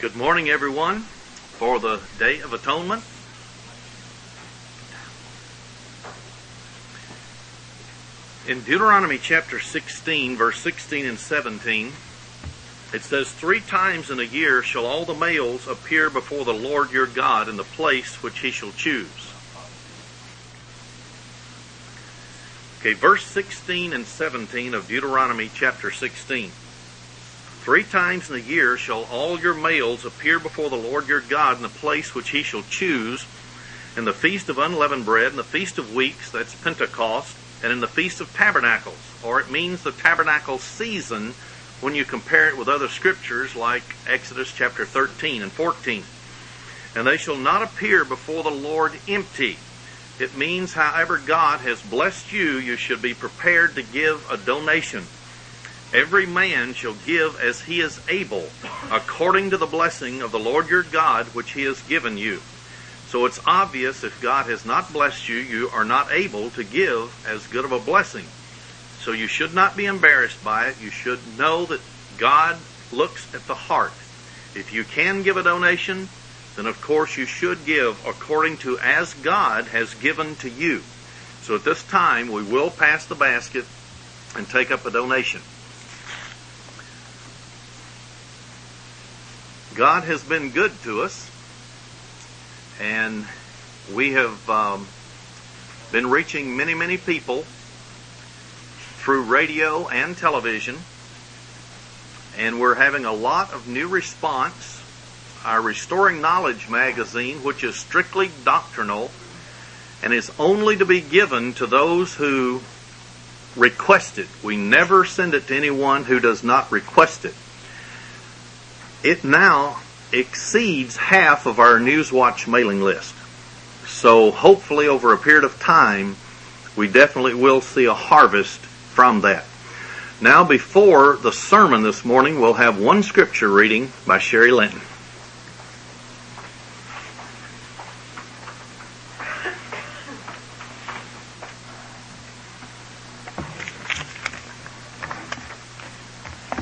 Good morning, everyone, for the Day of Atonement. In Deuteronomy chapter 16, verse 16 and 17, it says, Three times in a year shall all the males appear before the Lord your God in the place which he shall choose. Okay, verse 16 and 17 of Deuteronomy chapter 16. Three times in the year shall all your males appear before the Lord your God in the place which he shall choose, in the feast of unleavened bread, in the feast of weeks, that's Pentecost, and in the feast of tabernacles, or it means the tabernacle season when you compare it with other scriptures like Exodus chapter 13 and 14. And they shall not appear before the Lord empty. It means, however God has blessed you, you should be prepared to give a donation. Every man shall give as he is able, according to the blessing of the Lord your God, which he has given you. So it's obvious if God has not blessed you, you are not able to give as good of a blessing. So you should not be embarrassed by it. You should know that God looks at the heart. If you can give a donation, then of course you should give according to as God has given to you. So at this time, we will pass the basket and take up a donation. God has been good to us, and we have um, been reaching many, many people through radio and television, and we're having a lot of new response. Our Restoring Knowledge magazine, which is strictly doctrinal and is only to be given to those who request it. We never send it to anyone who does not request it it now exceeds half of our Newswatch mailing list. So hopefully over a period of time, we definitely will see a harvest from that. Now before the sermon this morning, we'll have one scripture reading by Sherry Linton.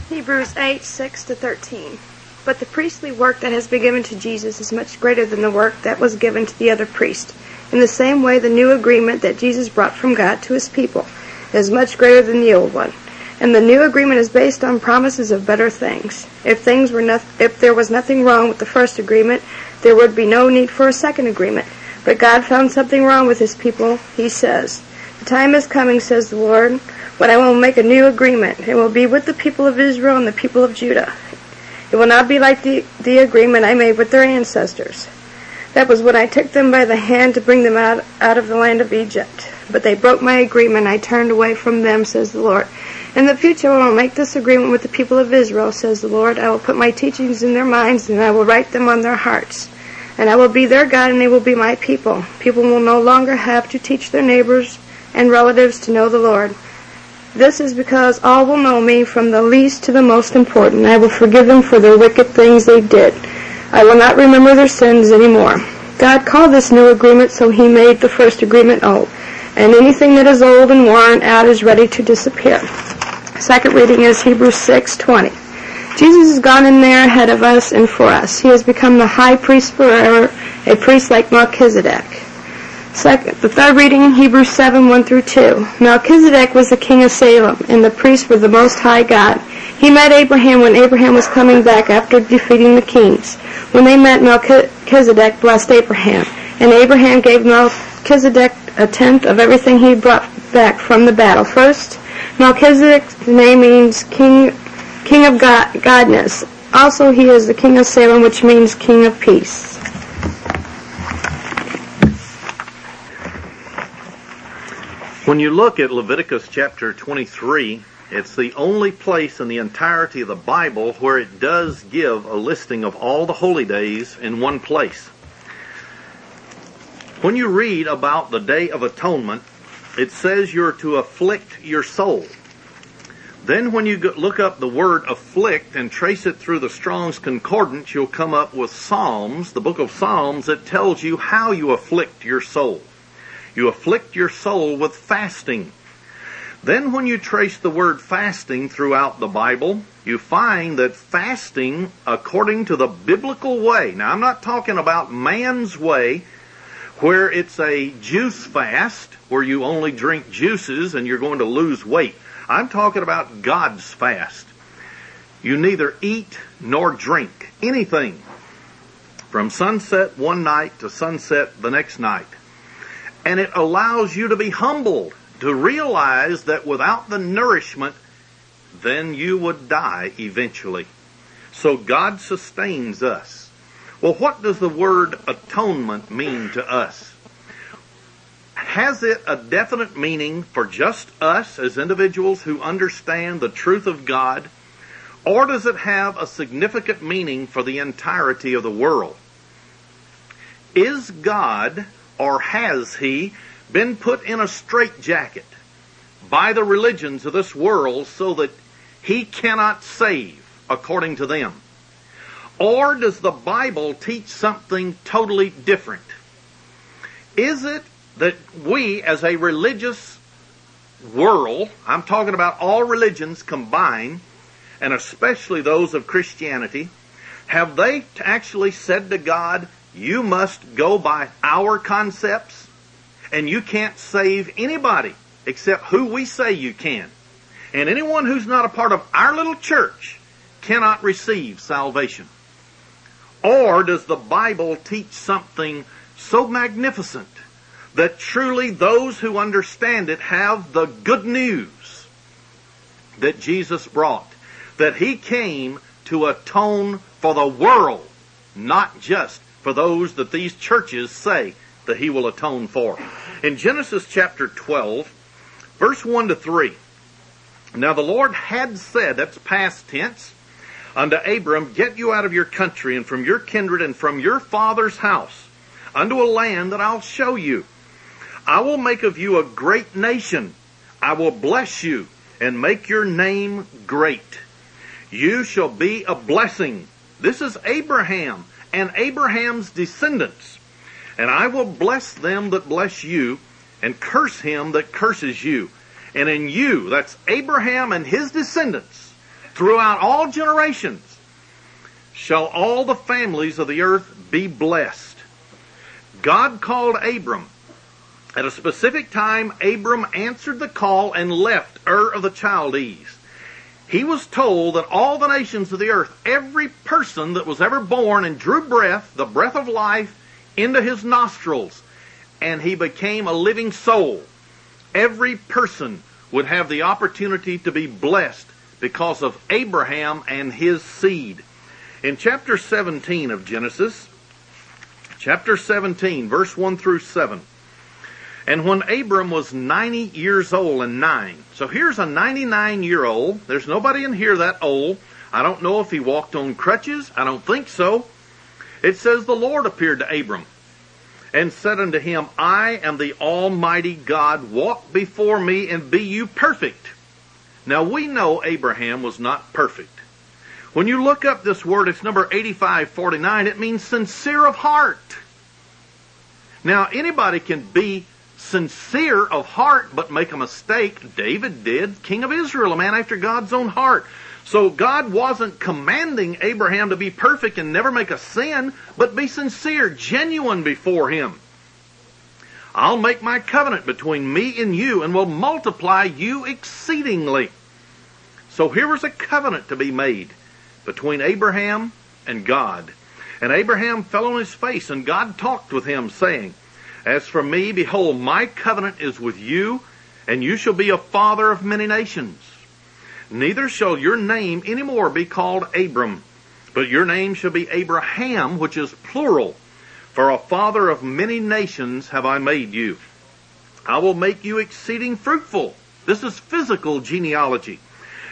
Hebrews 8, 6 to 13. But the priestly work that has been given to Jesus is much greater than the work that was given to the other priest. In the same way, the new agreement that Jesus brought from God to his people is much greater than the old one. And the new agreement is based on promises of better things. If things were not, if there was nothing wrong with the first agreement, there would be no need for a second agreement. But God found something wrong with his people. He says, "The time is coming," says the Lord, "when I will make a new agreement. It will be with the people of Israel and the people of Judah. It will not be like the, the agreement I made with their ancestors. That was when I took them by the hand to bring them out, out of the land of Egypt. But they broke my agreement. I turned away from them, says the Lord. In the future, I will make this agreement with the people of Israel, says the Lord. I will put my teachings in their minds, and I will write them on their hearts. And I will be their God, and they will be my people. People will no longer have to teach their neighbors and relatives to know the Lord. This is because all will know me from the least to the most important. I will forgive them for their wicked things they did. I will not remember their sins anymore. God called this new agreement so he made the first agreement old. And anything that is old and worn out is ready to disappear. Second reading is Hebrews 6:20. Jesus has gone in there ahead of us and for us. He has become the high priest forever, a priest like Melchizedek. Second, the third reading in Hebrews 7, 1 through 2. Melchizedek was the king of Salem, and the priest for the Most High God. He met Abraham when Abraham was coming back after defeating the kings. When they met, Melchizedek blessed Abraham, and Abraham gave Melchizedek a tenth of everything he brought back from the battle. First, Melchizedek's name means king, king of God, godness. Also, he is the king of Salem, which means king of peace. When you look at Leviticus chapter 23, it's the only place in the entirety of the Bible where it does give a listing of all the holy days in one place. When you read about the Day of Atonement, it says you're to afflict your soul. Then when you look up the word afflict and trace it through the Strong's Concordance, you'll come up with Psalms, the book of Psalms, that tells you how you afflict your soul. You afflict your soul with fasting. Then when you trace the word fasting throughout the Bible, you find that fasting according to the biblical way, now I'm not talking about man's way, where it's a juice fast, where you only drink juices and you're going to lose weight. I'm talking about God's fast. You neither eat nor drink anything from sunset one night to sunset the next night. And it allows you to be humbled to realize that without the nourishment, then you would die eventually. So God sustains us. Well, what does the word atonement mean to us? Has it a definite meaning for just us as individuals who understand the truth of God? Or does it have a significant meaning for the entirety of the world? Is God, or has He, been put in a straitjacket by the religions of this world so that he cannot save according to them? Or does the Bible teach something totally different? Is it that we as a religious world, I'm talking about all religions combined, and especially those of Christianity, have they actually said to God, you must go by our concepts? and you can't save anybody except who we say you can. And anyone who's not a part of our little church cannot receive salvation. Or does the Bible teach something so magnificent that truly those who understand it have the good news that Jesus brought? That He came to atone for the world, not just for those that these churches say that he will atone for. In Genesis chapter 12, verse 1 to 3, now the Lord had said, that's past tense, unto Abram, Get you out of your country and from your kindred and from your father's house unto a land that I'll show you. I will make of you a great nation. I will bless you and make your name great. You shall be a blessing. This is Abraham and Abraham's descendants. And I will bless them that bless you, and curse him that curses you. And in you, that's Abraham and his descendants, throughout all generations, shall all the families of the earth be blessed. God called Abram. At a specific time, Abram answered the call and left Ur of the Chaldees. He was told that all the nations of the earth, every person that was ever born and drew breath, the breath of life, into his nostrils, and he became a living soul. Every person would have the opportunity to be blessed because of Abraham and his seed. In chapter 17 of Genesis, chapter 17, verse 1 through 7, and when Abram was 90 years old and nine, so here's a 99 year old, there's nobody in here that old. I don't know if he walked on crutches, I don't think so. It says the Lord appeared to Abram and said unto him, I am the Almighty God. Walk before me and be you perfect. Now we know Abraham was not perfect. When you look up this word, it's number 8549, it means sincere of heart. Now anybody can be sincere of heart but make a mistake. David did, king of Israel, a man after God's own heart. So God wasn't commanding Abraham to be perfect and never make a sin, but be sincere, genuine before him. I'll make my covenant between me and you and will multiply you exceedingly. So here was a covenant to be made between Abraham and God. And Abraham fell on his face and God talked with him saying, As for me, behold, my covenant is with you and you shall be a father of many nations. Neither shall your name any more be called Abram, but your name shall be Abraham, which is plural. For a father of many nations have I made you. I will make you exceeding fruitful. This is physical genealogy.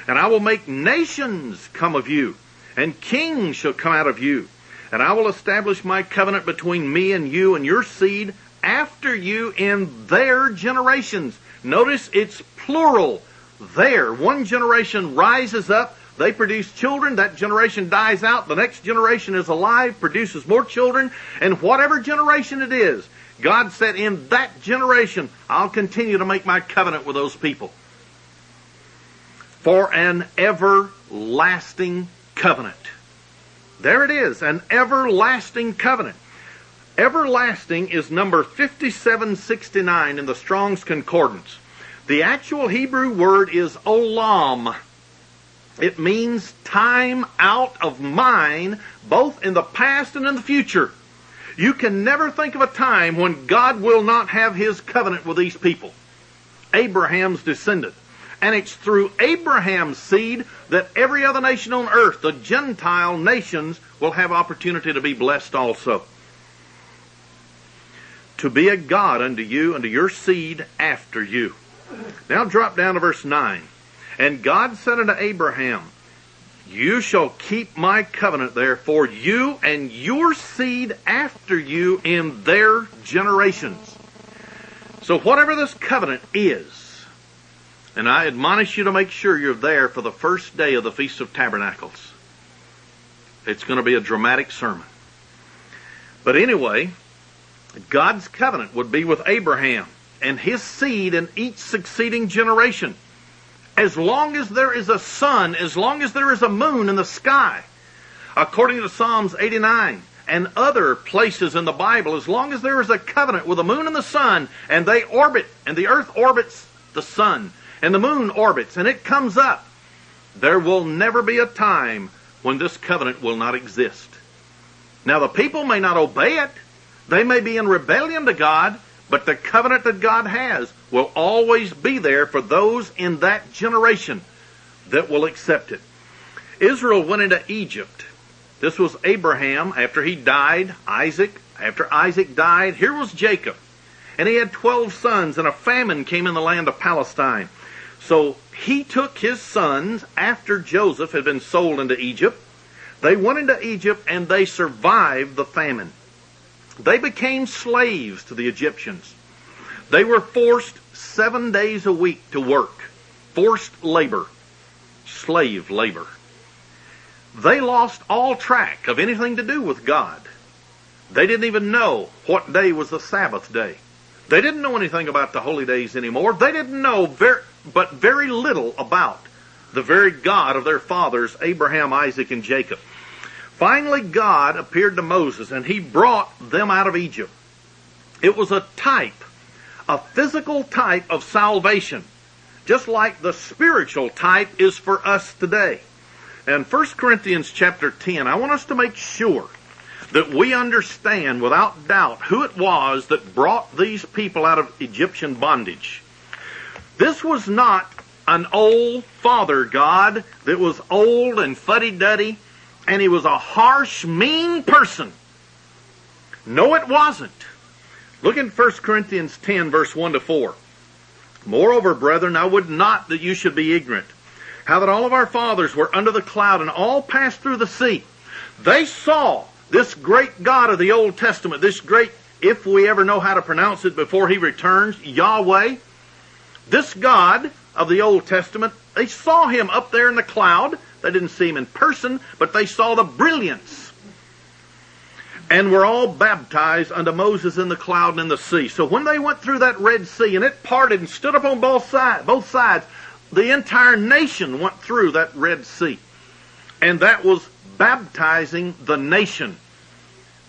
And I will make nations come of you, and kings shall come out of you. And I will establish my covenant between me and you and your seed after you in their generations. Notice it's plural there. One generation rises up, they produce children, that generation dies out, the next generation is alive, produces more children, and whatever generation it is, God said, in that generation, I'll continue to make my covenant with those people. for an everlasting covenant. There it is, an everlasting covenant. Everlasting is number 5769 in the Strong's Concordance. The actual Hebrew word is olam. It means time out of mind, both in the past and in the future. You can never think of a time when God will not have his covenant with these people, Abraham's descendant. And it's through Abraham's seed that every other nation on earth, the Gentile nations, will have opportunity to be blessed also. To be a God unto you and to your seed after you. Now drop down to verse 9. And God said unto Abraham, You shall keep my covenant there for you and your seed after you in their generations. So whatever this covenant is, and I admonish you to make sure you're there for the first day of the Feast of Tabernacles. It's going to be a dramatic sermon. But anyway, God's covenant would be with Abraham and his seed in each succeeding generation. As long as there is a sun, as long as there is a moon in the sky, according to Psalms 89 and other places in the Bible, as long as there is a covenant with the moon and the sun, and they orbit, and the earth orbits the sun, and the moon orbits and it comes up, there will never be a time when this covenant will not exist. Now the people may not obey it. They may be in rebellion to God, but the covenant that God has will always be there for those in that generation that will accept it. Israel went into Egypt. This was Abraham after he died, Isaac, after Isaac died, here was Jacob. And he had 12 sons and a famine came in the land of Palestine. So he took his sons after Joseph had been sold into Egypt. They went into Egypt and they survived the famine. They became slaves to the Egyptians. They were forced seven days a week to work. Forced labor. Slave labor. They lost all track of anything to do with God. They didn't even know what day was the Sabbath day. They didn't know anything about the holy days anymore. They didn't know very, but very little about the very God of their fathers, Abraham, Isaac, and Jacob. Finally, God appeared to Moses and he brought them out of Egypt. It was a type, a physical type of salvation, just like the spiritual type is for us today. And 1 Corinthians chapter 10, I want us to make sure that we understand without doubt who it was that brought these people out of Egyptian bondage. This was not an old father God that was old and fuddy-duddy, and he was a harsh, mean person. No, it wasn't. Look in 1 Corinthians 10, verse 1 to 4. Moreover, brethren, I would not that you should be ignorant, how that all of our fathers were under the cloud and all passed through the sea. They saw this great God of the Old Testament, this great, if we ever know how to pronounce it before he returns, Yahweh, this God of the Old Testament, they saw him up there in the cloud. They didn't see him in person, but they saw the brilliance. And were all baptized unto Moses in the cloud and in the sea. So when they went through that Red Sea and it parted and stood up on both sides, both sides, the entire nation went through that Red Sea. And that was baptizing the nation.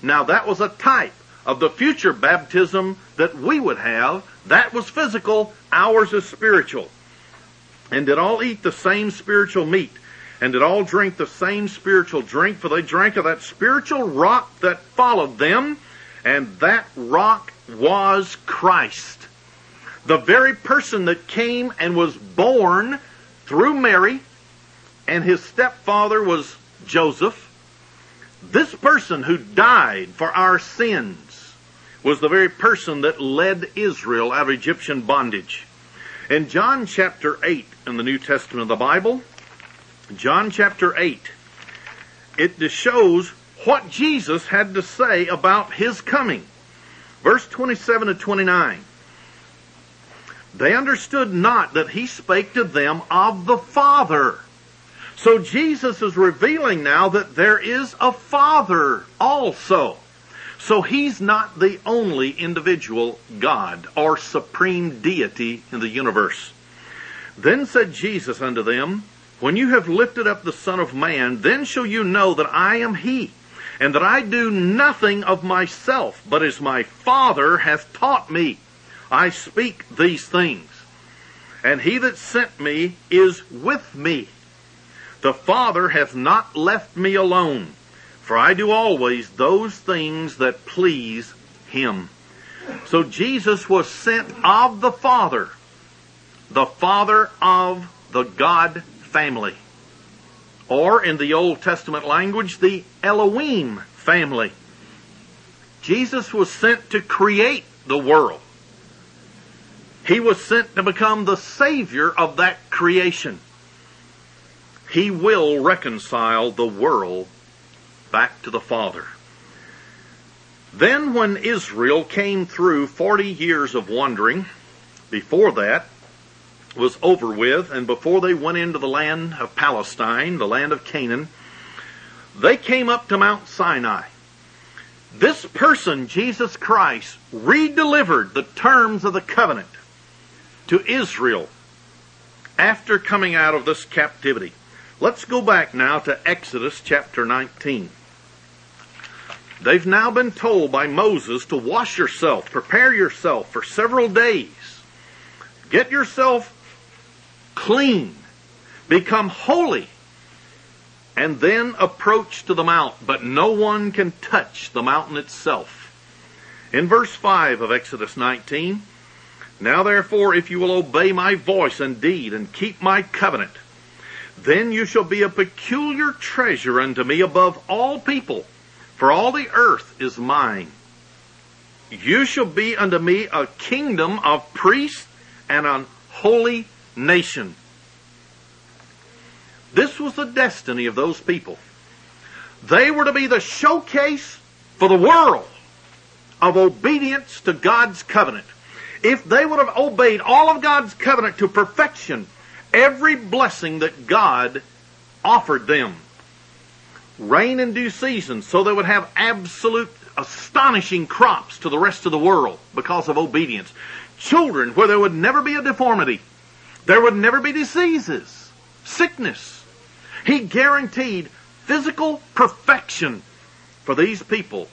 Now that was a type of the future baptism that we would have. That was physical, ours is spiritual. And did all eat the same spiritual meat, and did all drink the same spiritual drink, for they drank of that spiritual rock that followed them, and that rock was Christ. The very person that came and was born through Mary, and his stepfather was Joseph. This person who died for our sins was the very person that led Israel out of Egyptian bondage. In John chapter 8 in the New Testament of the Bible, John chapter 8, it shows what Jesus had to say about his coming. Verse 27 to 29. They understood not that he spake to them of the Father. So Jesus is revealing now that there is a Father also. So he's not the only individual God or supreme deity in the universe. Then said Jesus unto them, When you have lifted up the Son of Man, then shall you know that I am he, and that I do nothing of myself, but as my Father hath taught me. I speak these things. And he that sent me is with me. The Father hath not left me alone, for I do always those things that please him. So Jesus was sent of the Father, the Father of the God family. Or in the Old Testament language, the Elohim family. Jesus was sent to create the world. He was sent to become the Savior of that creation. He will reconcile the world back to the Father. Then when Israel came through 40 years of wandering, before that was over with, and before they went into the land of Palestine, the land of Canaan, they came up to Mount Sinai. This person, Jesus Christ, redelivered the terms of the covenant to Israel after coming out of this captivity. Let's go back now to Exodus chapter 19. They've now been told by Moses to wash yourself, prepare yourself for several days. Get yourself clean, become holy, and then approach to the mount, but no one can touch the mountain itself. In verse 5 of Exodus 19, Now therefore, if you will obey my voice indeed and keep my covenant, then you shall be a peculiar treasure unto me above all people for all the earth is mine. You shall be unto me a kingdom of priests and an holy nation. This was the destiny of those people. They were to be the showcase for the world of obedience to God's covenant. If they would have obeyed all of God's covenant to perfection, every blessing that God offered them rain in due season so they would have absolute astonishing crops to the rest of the world because of obedience. Children where there would never be a deformity. There would never be diseases, sickness. He guaranteed physical perfection for these people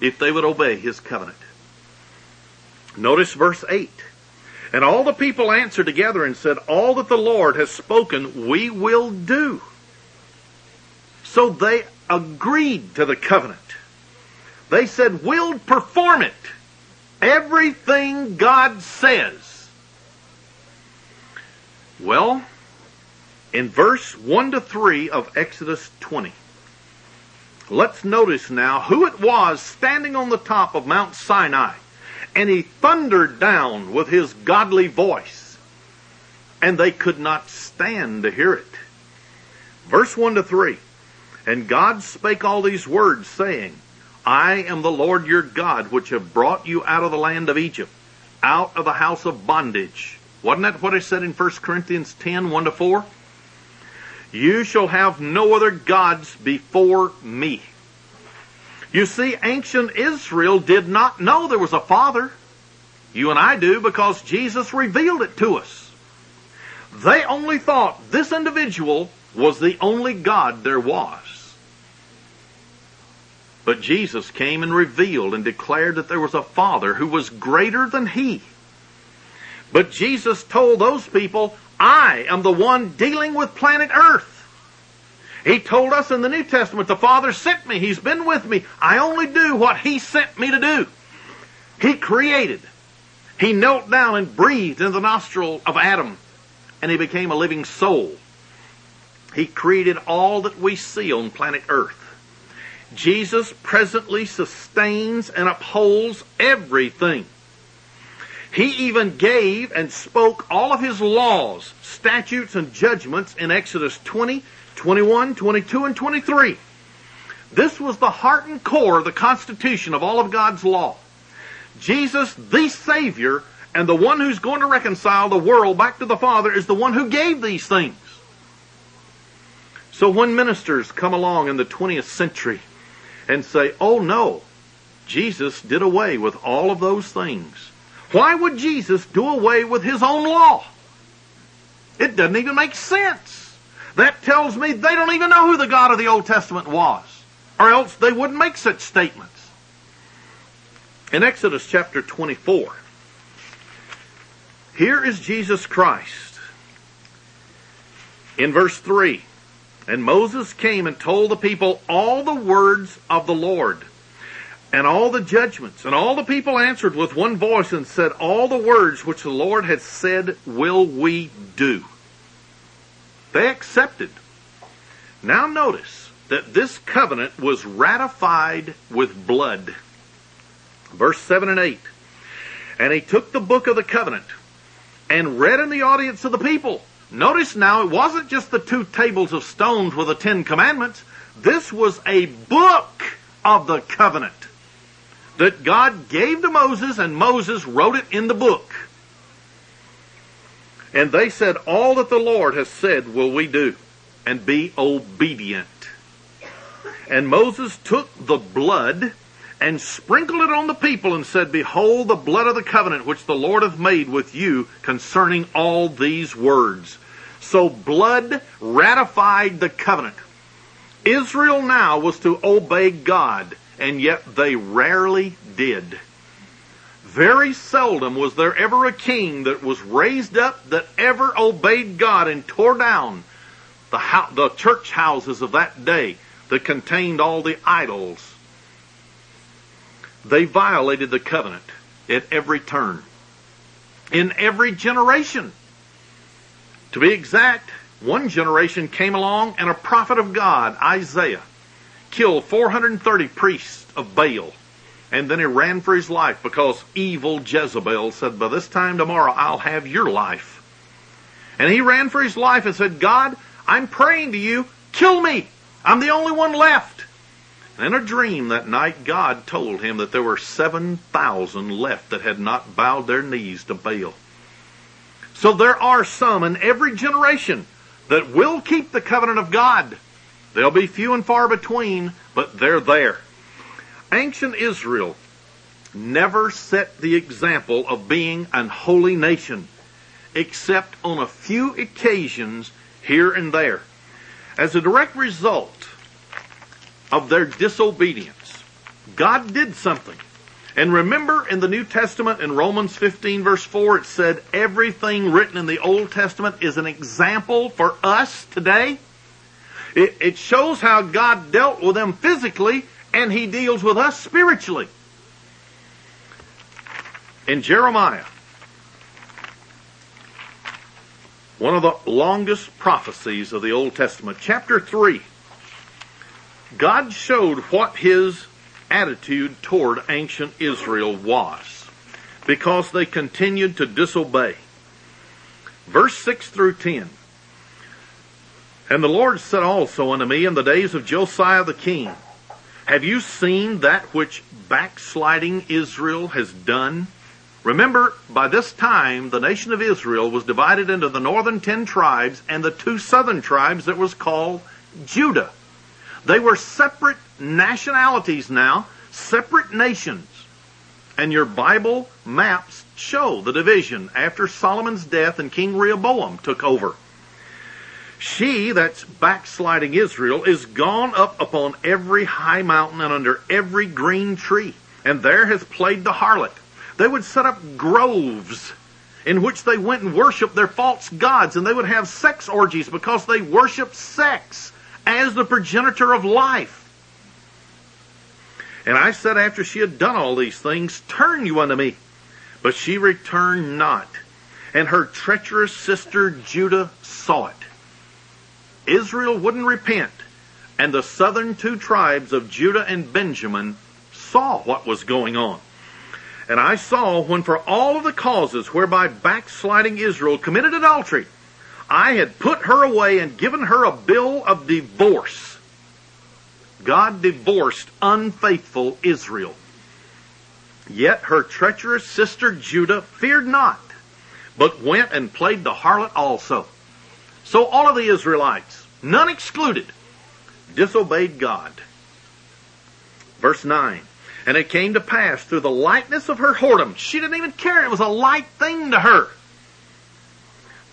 if they would obey his covenant. Notice verse 8. And all the people answered together and said, All that the Lord has spoken, we will do. So they agreed to the covenant. They said, we'll perform it. Everything God says. Well, in verse 1 to 3 of Exodus 20, let's notice now who it was standing on the top of Mount Sinai. And he thundered down with his godly voice. And they could not stand to hear it. Verse 1 to 3. And God spake all these words, saying, I am the Lord your God, which have brought you out of the land of Egypt, out of the house of bondage. Wasn't that what I said in 1 Corinthians 10, 1 to 4? You shall have no other gods before me. You see, ancient Israel did not know there was a Father. You and I do because Jesus revealed it to us. They only thought this individual was the only God there was. But Jesus came and revealed and declared that there was a Father who was greater than He. But Jesus told those people, I am the one dealing with planet Earth. He told us in the New Testament, the Father sent me. He's been with me. I only do what He sent me to do. He created. He knelt down and breathed in the nostril of Adam, and he became a living soul. He created all that we see on planet Earth. Jesus presently sustains and upholds everything. He even gave and spoke all of his laws, statutes, and judgments in Exodus 20, 21, 22, and 23. This was the heart and core of the Constitution of all of God's law. Jesus, the Savior, and the one who's going to reconcile the world back to the Father is the one who gave these things. So when ministers come along in the 20th century and say, oh no, Jesus did away with all of those things. Why would Jesus do away with his own law? It doesn't even make sense. That tells me they don't even know who the God of the Old Testament was, or else they wouldn't make such statements. In Exodus chapter 24, here is Jesus Christ. In verse 3, and Moses came and told the people all the words of the Lord and all the judgments. And all the people answered with one voice and said, All the words which the Lord has said will we do. They accepted. Now notice that this covenant was ratified with blood. Verse 7 and 8. And he took the book of the covenant and read in the audience of the people. Notice now, it wasn't just the two tables of stones with the Ten Commandments. This was a book of the covenant that God gave to Moses and Moses wrote it in the book. And they said, all that the Lord has said will we do and be obedient. And Moses took the blood and sprinkled it on the people and said, Behold the blood of the covenant which the Lord hath made with you concerning all these words. So blood ratified the covenant. Israel now was to obey God and yet they rarely did. Very seldom was there ever a king that was raised up that ever obeyed God and tore down the, the church houses of that day that contained all the idols. They violated the covenant at every turn. In every generation. To be exact, one generation came along and a prophet of God, Isaiah, killed 430 priests of Baal. And then he ran for his life because evil Jezebel said, by this time tomorrow I'll have your life. And he ran for his life and said, God, I'm praying to you, kill me. I'm the only one left. And in a dream that night, God told him that there were 7,000 left that had not bowed their knees to Baal. So there are some in every generation that will keep the covenant of God. They'll be few and far between, but they're there. Ancient Israel never set the example of being an holy nation, except on a few occasions here and there. As a direct result of their disobedience, God did something. And remember in the New Testament in Romans 15 verse 4, it said everything written in the Old Testament is an example for us today. It, it shows how God dealt with them physically and he deals with us spiritually. In Jeremiah, one of the longest prophecies of the Old Testament, chapter 3, God showed what his attitude toward ancient Israel was because they continued to disobey. Verse 6 through 10. And the Lord said also unto me in the days of Josiah the king, Have you seen that which backsliding Israel has done? Remember, by this time, the nation of Israel was divided into the northern ten tribes and the two southern tribes that was called Judah. They were separate nationalities now, separate nations. And your Bible maps show the division after Solomon's death and King Rehoboam took over. She, that's backsliding Israel, is gone up upon every high mountain and under every green tree, and there has played the harlot. They would set up groves in which they went and worshiped their false gods, and they would have sex orgies because they worshiped sex as the progenitor of life. And I said after she had done all these things, Turn you unto me. But she returned not. And her treacherous sister Judah saw it. Israel wouldn't repent, and the southern two tribes of Judah and Benjamin saw what was going on. And I saw when for all of the causes whereby backsliding Israel committed adultery, I had put her away and given her a bill of divorce. God divorced unfaithful Israel. Yet her treacherous sister Judah feared not, but went and played the harlot also. So all of the Israelites, none excluded, disobeyed God. Verse 9. And it came to pass through the lightness of her whoredom. She didn't even care. It was a light thing to her.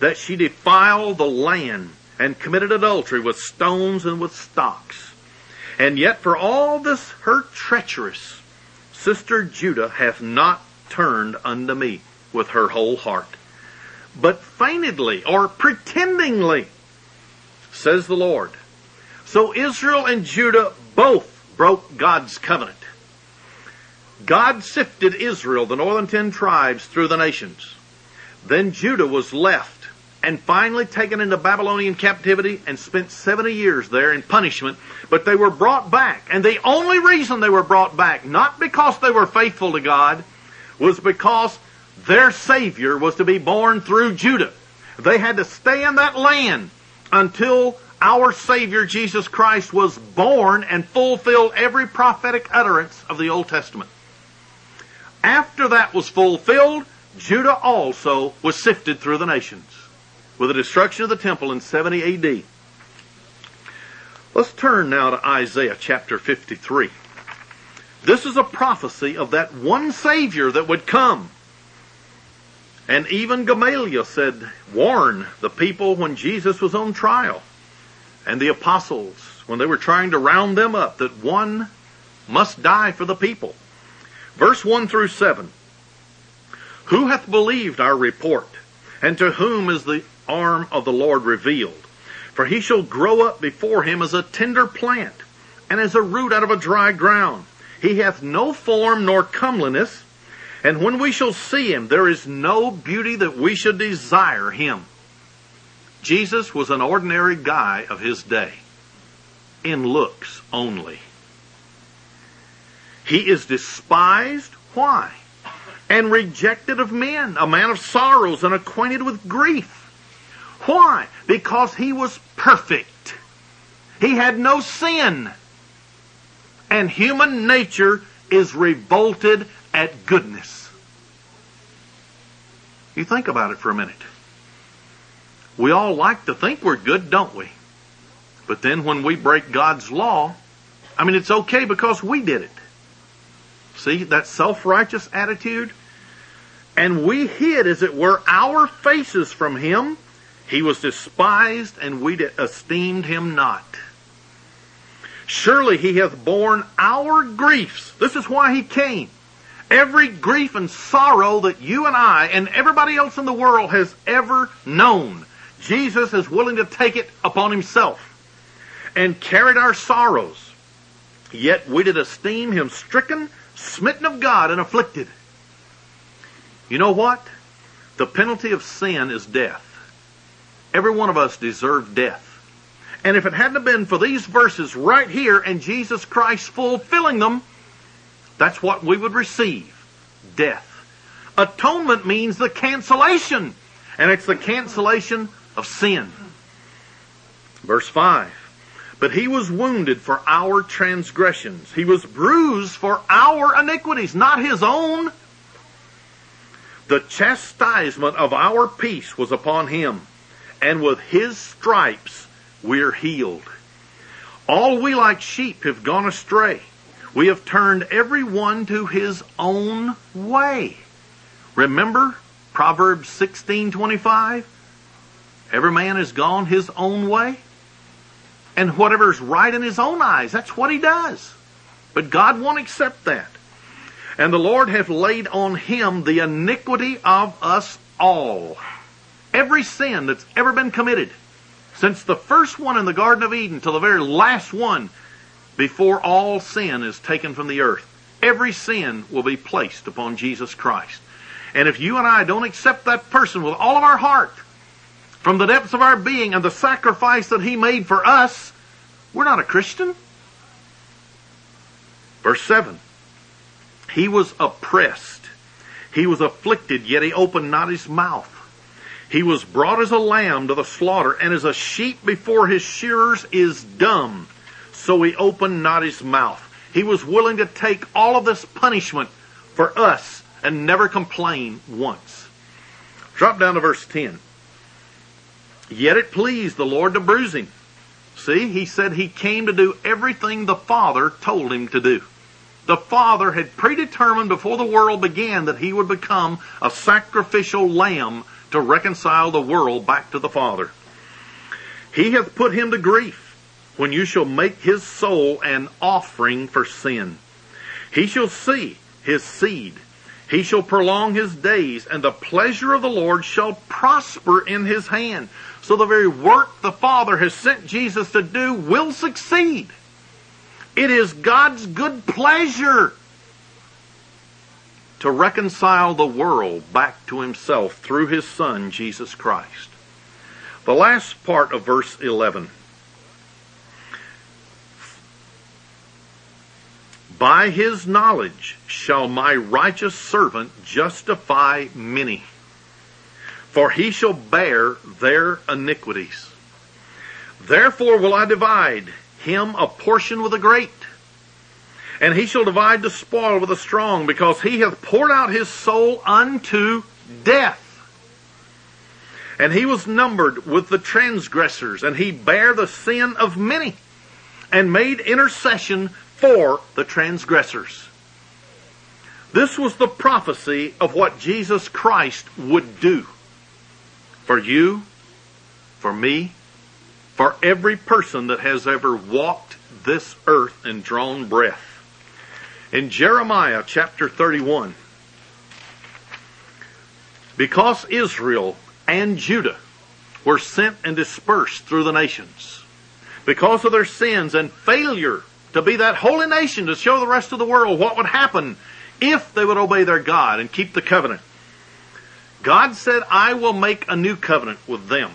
that she defiled the land and committed adultery with stones and with stocks. And yet for all this her treacherous sister Judah hath not turned unto me with her whole heart, but feignedly or pretendingly, says the Lord. So Israel and Judah both broke God's covenant. God sifted Israel, the northern ten tribes, through the nations. Then Judah was left and finally taken into Babylonian captivity and spent 70 years there in punishment. But they were brought back. And the only reason they were brought back, not because they were faithful to God, was because their Savior was to be born through Judah. They had to stay in that land until our Savior Jesus Christ was born and fulfilled every prophetic utterance of the Old Testament. After that was fulfilled, Judah also was sifted through the nations with the destruction of the temple in 70 AD. Let's turn now to Isaiah chapter 53. This is a prophecy of that one Savior that would come. And even Gamaliel said, warn the people when Jesus was on trial and the apostles when they were trying to round them up that one must die for the people. Verse 1 through 7. Who hath believed our report? And to whom is the arm of the Lord revealed? For he shall grow up before him as a tender plant, and as a root out of a dry ground. He hath no form nor comeliness, and when we shall see him, there is no beauty that we should desire him. Jesus was an ordinary guy of his day, in looks only. He is despised. Why? And rejected of men, a man of sorrows and acquainted with grief. Why? Because he was perfect. He had no sin. And human nature is revolted at goodness. You think about it for a minute. We all like to think we're good, don't we? But then when we break God's law, I mean, it's okay because we did it. See, that self-righteous attitude? And we hid, as it were, our faces from Him. He was despised and we esteemed Him not. Surely He hath borne our griefs. This is why He came. Every grief and sorrow that you and I and everybody else in the world has ever known Jesus is willing to take it upon himself and carried our sorrows. Yet we did esteem him stricken, smitten of God, and afflicted. You know what? The penalty of sin is death. Every one of us deserved death. And if it hadn't been for these verses right here and Jesus Christ fulfilling them, that's what we would receive. Death. Atonement means the cancellation. And it's the cancellation of sin. Verse 5. But he was wounded for our transgressions. He was bruised for our iniquities, not his own. The chastisement of our peace was upon him, and with his stripes we're healed. All we like sheep have gone astray. We have turned every one to his own way. Remember Proverbs 16:25? Every man has gone his own way. And whatever's right in his own eyes, that's what he does. But God won't accept that. And the Lord hath laid on him the iniquity of us all. Every sin that's ever been committed, since the first one in the Garden of Eden to the very last one, before all sin is taken from the earth, every sin will be placed upon Jesus Christ. And if you and I don't accept that person with all of our heart, from the depths of our being and the sacrifice that He made for us, we're not a Christian. Verse 7. He was oppressed. He was afflicted, yet he opened not his mouth. He was brought as a lamb to the slaughter, and as a sheep before his shearers is dumb, so he opened not his mouth. He was willing to take all of this punishment for us and never complain once. Drop down to verse 10. Yet it pleased the Lord to bruise him. See, he said he came to do everything the Father told him to do. the Father had predetermined before the world began that he would become a sacrificial lamb to reconcile the world back to the Father. He hath put him to grief when you shall make his soul an offering for sin. He shall see his seed. He shall prolong his days, and the pleasure of the Lord shall prosper in his hand. So the very work the Father has sent Jesus to do will succeed. It is God's good pleasure to reconcile the world back to himself through his Son, Jesus Christ. The last part of verse 11. By his knowledge shall my righteous servant justify many, for he shall bear their iniquities. Therefore will I divide him a portion with the great, and he shall divide the spoil with the strong, because he hath poured out his soul unto death. And he was numbered with the transgressors, and he bare the sin of many, and made intercession for the transgressors. This was the prophecy of what Jesus Christ would do for you, for me, for every person that has ever walked this earth and drawn breath. In Jeremiah chapter 31, because Israel and Judah were sent and dispersed through the nations, because of their sins and failure to be that holy nation to show the rest of the world what would happen if they would obey their God and keep the covenant. God said, I will make a new covenant with them.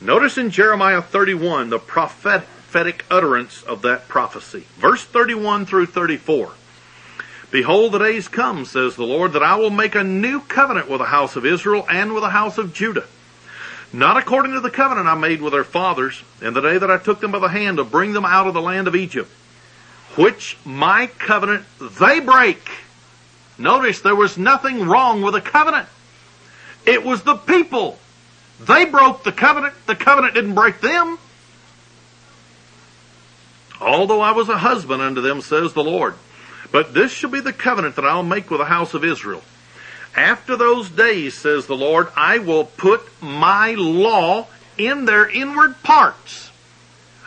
Notice in Jeremiah 31 the prophetic utterance of that prophecy. Verse 31 through 34. Behold, the days come, says the Lord, that I will make a new covenant with the house of Israel and with the house of Judah not according to the covenant I made with their fathers in the day that I took them by the hand to bring them out of the land of Egypt, which my covenant they break. Notice there was nothing wrong with the covenant. It was the people. They broke the covenant. The covenant didn't break them. Although I was a husband unto them, says the Lord. But this shall be the covenant that I'll make with the house of Israel after those days, says the Lord, I will put my law in their inward parts.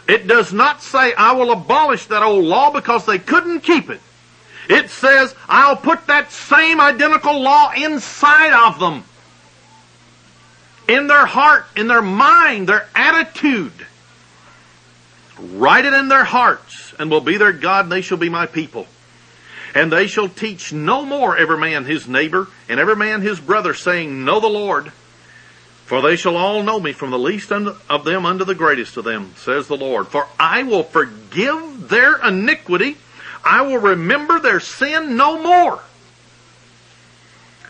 It does not say I will abolish that old law because they couldn't keep it. It says I'll put that same identical law inside of them. In their heart, in their mind, their attitude. Write it in their hearts and will be their God and they shall be my people. And they shall teach no more every man his neighbor and every man his brother, saying, Know the Lord. For they shall all know me from the least of them unto the greatest of them, says the Lord. For I will forgive their iniquity. I will remember their sin no more.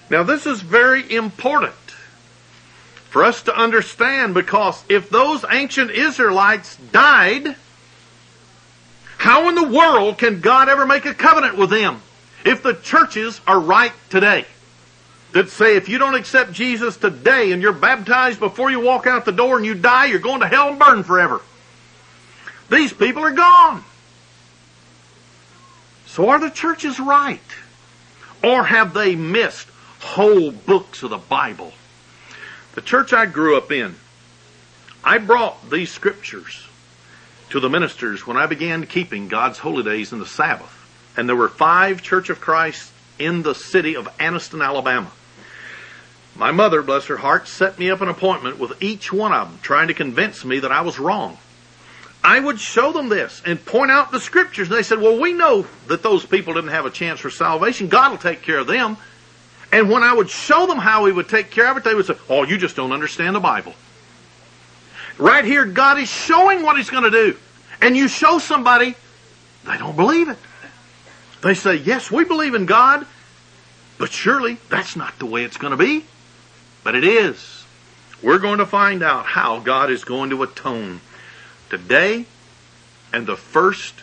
Now this is very important for us to understand because if those ancient Israelites died, how in the world can God ever make a covenant with them if the churches are right today? That say if you don't accept Jesus today and you're baptized before you walk out the door and you die, you're going to hell and burn forever. These people are gone. So are the churches right? Or have they missed whole books of the Bible? The church I grew up in, I brought these scriptures to the ministers when I began keeping God's holy days and the Sabbath. And there were five Church of Christ in the city of Anniston, Alabama. My mother, bless her heart, set me up an appointment with each one of them, trying to convince me that I was wrong. I would show them this and point out the scriptures. And they said, well, we know that those people didn't have a chance for salvation. God will take care of them. And when I would show them how he would take care of it, they would say, oh, you just don't understand the Bible. Right here, God is showing what He's going to do. And you show somebody, they don't believe it. They say, yes, we believe in God, but surely that's not the way it's going to be. But it is. We're going to find out how God is going to atone today and the first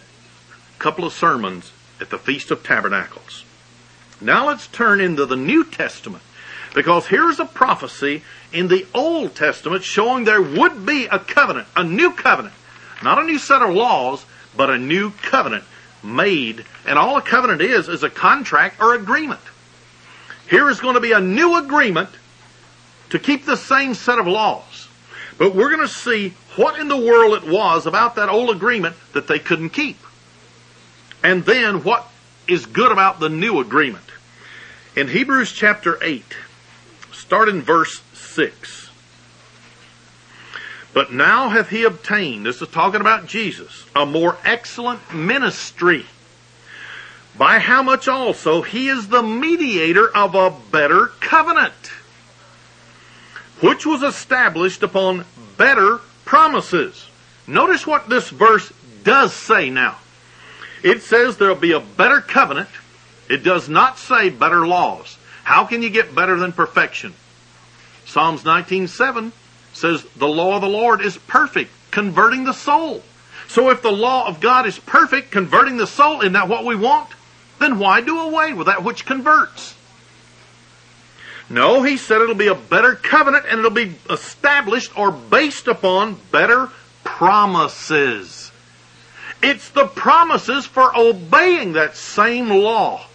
couple of sermons at the Feast of Tabernacles. Now let's turn into the New Testament because here's a prophecy in the Old Testament showing there would be a covenant, a new covenant. Not a new set of laws, but a new covenant made, and all a covenant is, is a contract or agreement. Here is going to be a new agreement to keep the same set of laws. But we're going to see what in the world it was about that old agreement that they couldn't keep. And then what is good about the new agreement. In Hebrews chapter 8, start in verse 6. But now hath he obtained, this is talking about Jesus, a more excellent ministry. By how much also he is the mediator of a better covenant, which was established upon better promises. Notice what this verse does say now. It says there'll be a better covenant. It does not say better laws. How can you get better than perfection? Psalms 19:7 says the law of the Lord is perfect, converting the soul. So if the law of God is perfect, converting the soul, isn't that what we want? Then why do away with that which converts? No, he said it'll be a better covenant and it'll be established or based upon better promises. It's the promises for obeying that same law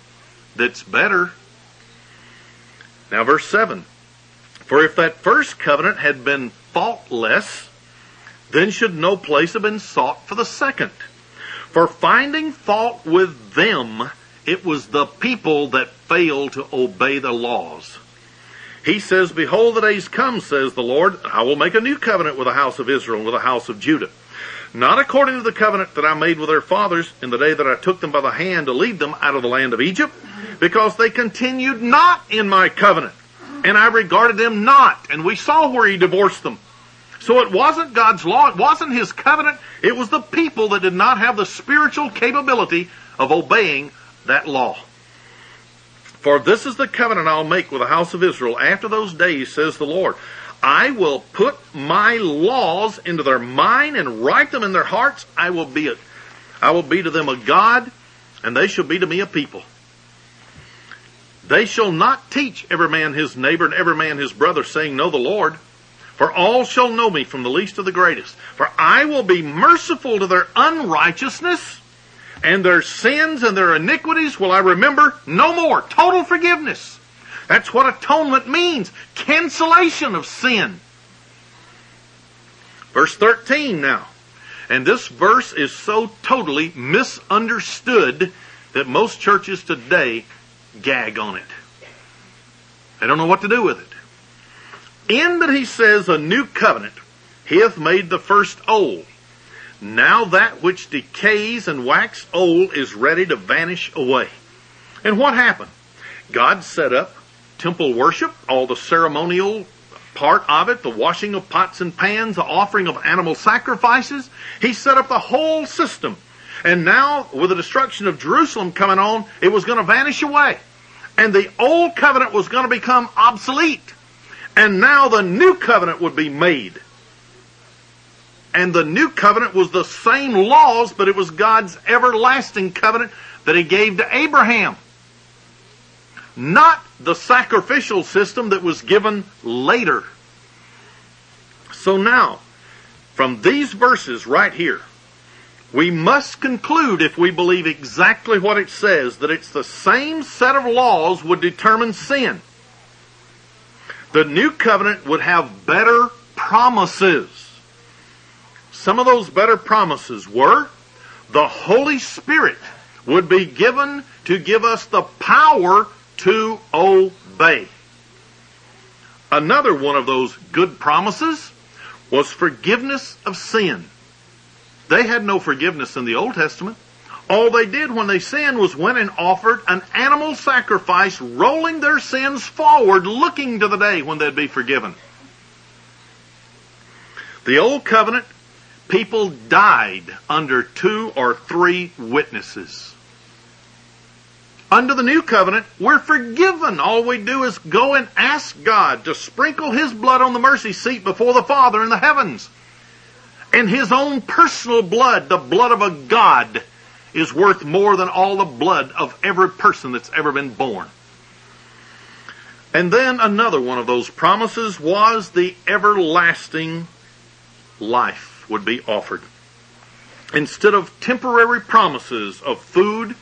that's better. Now, verse 7 For if that first covenant had been faultless, then should no place have been sought for the second. For finding fault with them, it was the people that failed to obey the laws. He says, Behold, the days come, says the Lord, I will make a new covenant with the house of Israel and with the house of Judah not according to the covenant that I made with their fathers in the day that I took them by the hand to lead them out of the land of Egypt, because they continued not in my covenant, and I regarded them not. And we saw where he divorced them. So it wasn't God's law, it wasn't his covenant, it was the people that did not have the spiritual capability of obeying that law. For this is the covenant I'll make with the house of Israel after those days, says the Lord. I will put my laws into their mind and write them in their hearts. I will be a, I will be to them a God, and they shall be to me a people. They shall not teach every man his neighbor and every man his brother, saying, Know the Lord. For all shall know me from the least to the greatest. For I will be merciful to their unrighteousness, and their sins and their iniquities will I remember no more. Total forgiveness. That's what atonement means. Cancellation of sin. Verse 13 now. And this verse is so totally misunderstood that most churches today gag on it. They don't know what to do with it. In that he says a new covenant, he hath made the first old. Now that which decays and wax old is ready to vanish away. And what happened? God set up temple worship, all the ceremonial part of it, the washing of pots and pans, the offering of animal sacrifices. He set up the whole system. And now, with the destruction of Jerusalem coming on, it was going to vanish away. And the old covenant was going to become obsolete. And now the new covenant would be made. And the new covenant was the same laws, but it was God's everlasting covenant that he gave to Abraham not the sacrificial system that was given later. So now, from these verses right here, we must conclude, if we believe exactly what it says, that it's the same set of laws would determine sin. The new covenant would have better promises. Some of those better promises were the Holy Spirit would be given to give us the power to obey. Another one of those good promises was forgiveness of sin. They had no forgiveness in the Old Testament. All they did when they sinned was went and offered an animal sacrifice, rolling their sins forward, looking to the day when they'd be forgiven. The Old Covenant, people died under two or three witnesses. Under the new covenant, we're forgiven. All we do is go and ask God to sprinkle His blood on the mercy seat before the Father in the heavens. And His own personal blood, the blood of a God, is worth more than all the blood of every person that's ever been born. And then another one of those promises was the everlasting life would be offered. instead of temporary promises of food,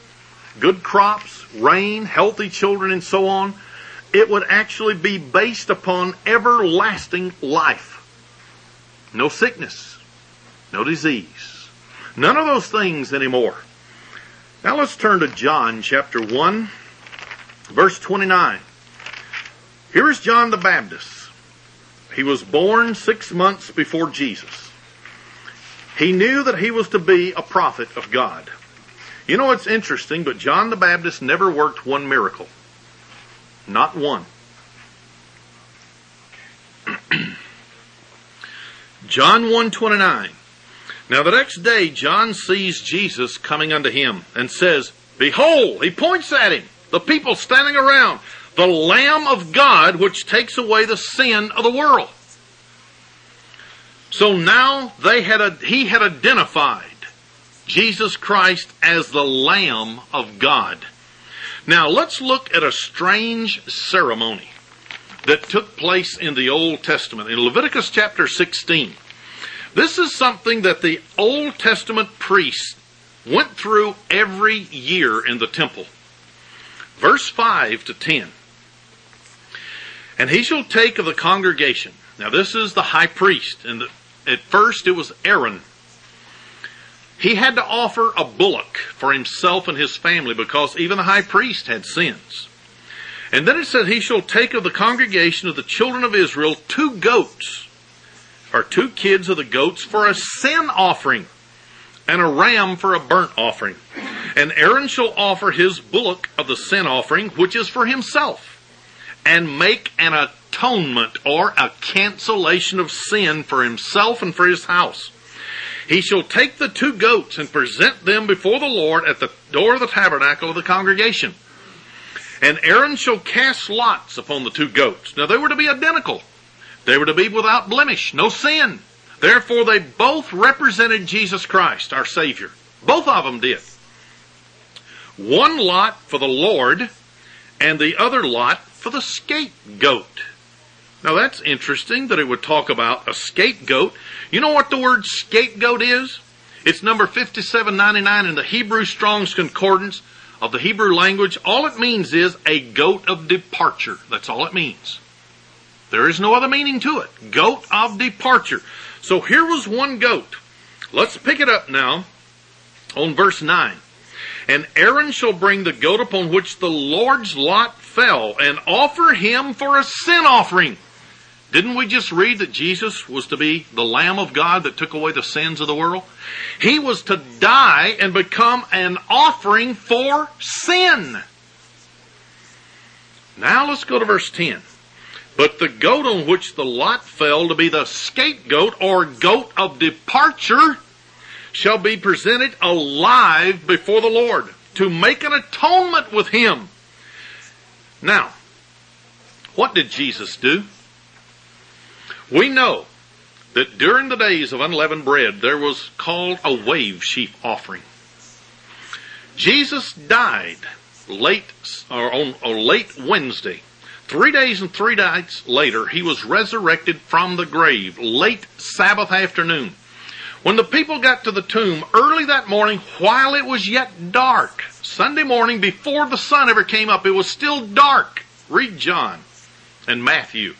good crops, rain, healthy children, and so on, it would actually be based upon everlasting life. No sickness, no disease, none of those things anymore. Now let's turn to John chapter 1, verse 29. Here is John the Baptist. He was born six months before Jesus. He knew that he was to be a prophet of God. You know, it's interesting, but John the Baptist never worked one miracle. Not one. John 129. Now the next day John sees Jesus coming unto him and says, Behold, he points at him, the people standing around, the Lamb of God which takes away the sin of the world. So now they had a, he had identified Jesus Christ as the Lamb of God. Now let's look at a strange ceremony that took place in the Old Testament. In Leviticus chapter 16, this is something that the Old Testament priests went through every year in the temple. Verse 5 to 10. And he shall take of the congregation. Now this is the high priest, and at first it was Aaron. He had to offer a bullock for himself and his family because even the high priest had sins. And then it said, He shall take of the congregation of the children of Israel two goats or two kids of the goats for a sin offering, and a ram for a burnt offering. And Aaron shall offer his bullock of the sin offering, which is for himself, and make an atonement or a cancellation of sin for himself and for his house. He shall take the two goats and present them before the Lord at the door of the tabernacle of the congregation. And Aaron shall cast lots upon the two goats. Now they were to be identical. They were to be without blemish, no sin. Therefore, they both represented Jesus Christ, our Savior. Both of them did. One lot for the Lord, and the other lot for the scapegoat. Now that's interesting that it would talk about a scapegoat. You know what the word scapegoat is? It's number 5799 in the Hebrew Strong's Concordance of the Hebrew language. All it means is a goat of departure. That's all it means. There is no other meaning to it. Goat of departure. So here was one goat. Let's pick it up now on verse 9. And Aaron shall bring the goat upon which the Lord's lot fell and offer him for a sin offering. Didn't we just read that Jesus was to be the Lamb of God that took away the sins of the world? He was to die and become an offering for sin. Now let's go to verse 10. But the goat on which the lot fell to be the scapegoat or goat of departure shall be presented alive before the Lord to make an atonement with him. Now, what did Jesus do? We know that during the days of unleavened bread, there was called a wave sheaf offering. Jesus died late or on, on late Wednesday Three days and three nights later, he was resurrected from the grave, late Sabbath afternoon. When the people got to the tomb early that morning, while it was yet dark, Sunday morning before the sun ever came up, it was still dark. Read John and Matthew,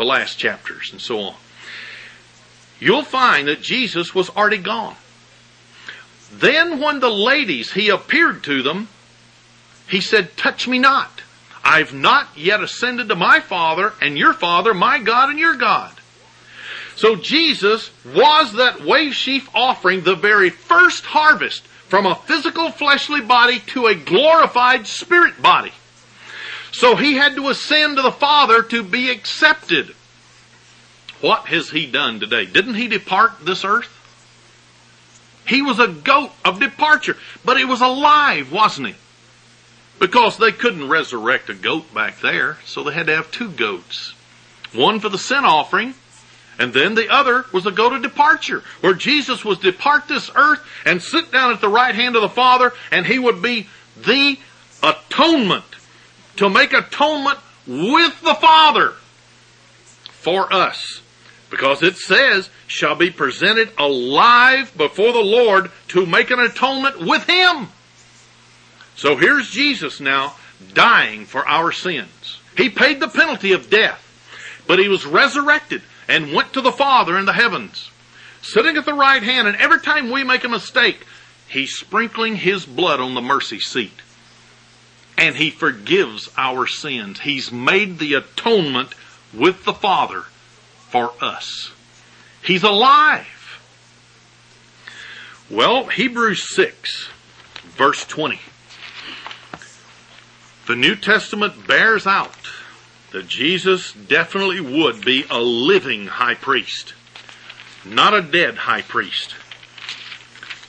the last chapters, and so on. You'll find that Jesus was already gone. Then, when the ladies, he appeared to them, he said, Touch me not I've not yet ascended to my Father and your Father, my God and your God. So Jesus was that wave sheaf offering, the very first harvest from a physical fleshly body to a glorified spirit body. So he had to ascend to the Father to be accepted. What has he done today? Didn't he depart this earth? He was a goat of departure, but he was alive, wasn't he? Because they couldn't resurrect a goat back there, so they had to have two goats. One for the sin offering, and then the other was a goat of departure, where Jesus was depart this earth and sit down at the right hand of the Father, and he would be the atonement to make atonement with the Father for us. Because it says, shall be presented alive before the Lord to make an atonement with Him. So here's Jesus now dying for our sins. He paid the penalty of death, but He was resurrected and went to the Father in the heavens, sitting at the right hand, and every time we make a mistake, He's sprinkling His blood on the mercy seat. And He forgives our sins. He's made the atonement with the Father for us. He's alive. Well, Hebrews 6, verse 20. The New Testament bears out that Jesus definitely would be a living high priest, not a dead high priest.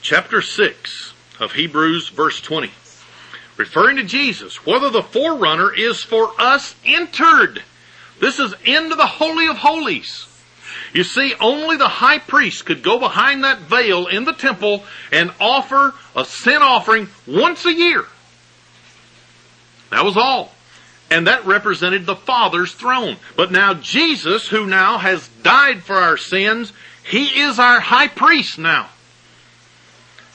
Chapter 6 of Hebrews, verse 20. Referring to Jesus, whether the forerunner is for us entered this is into the Holy of Holies. You see, only the high priest could go behind that veil in the temple and offer a sin offering once a year. That was all. And that represented the Father's throne. But now Jesus, who now has died for our sins, he is our high priest now.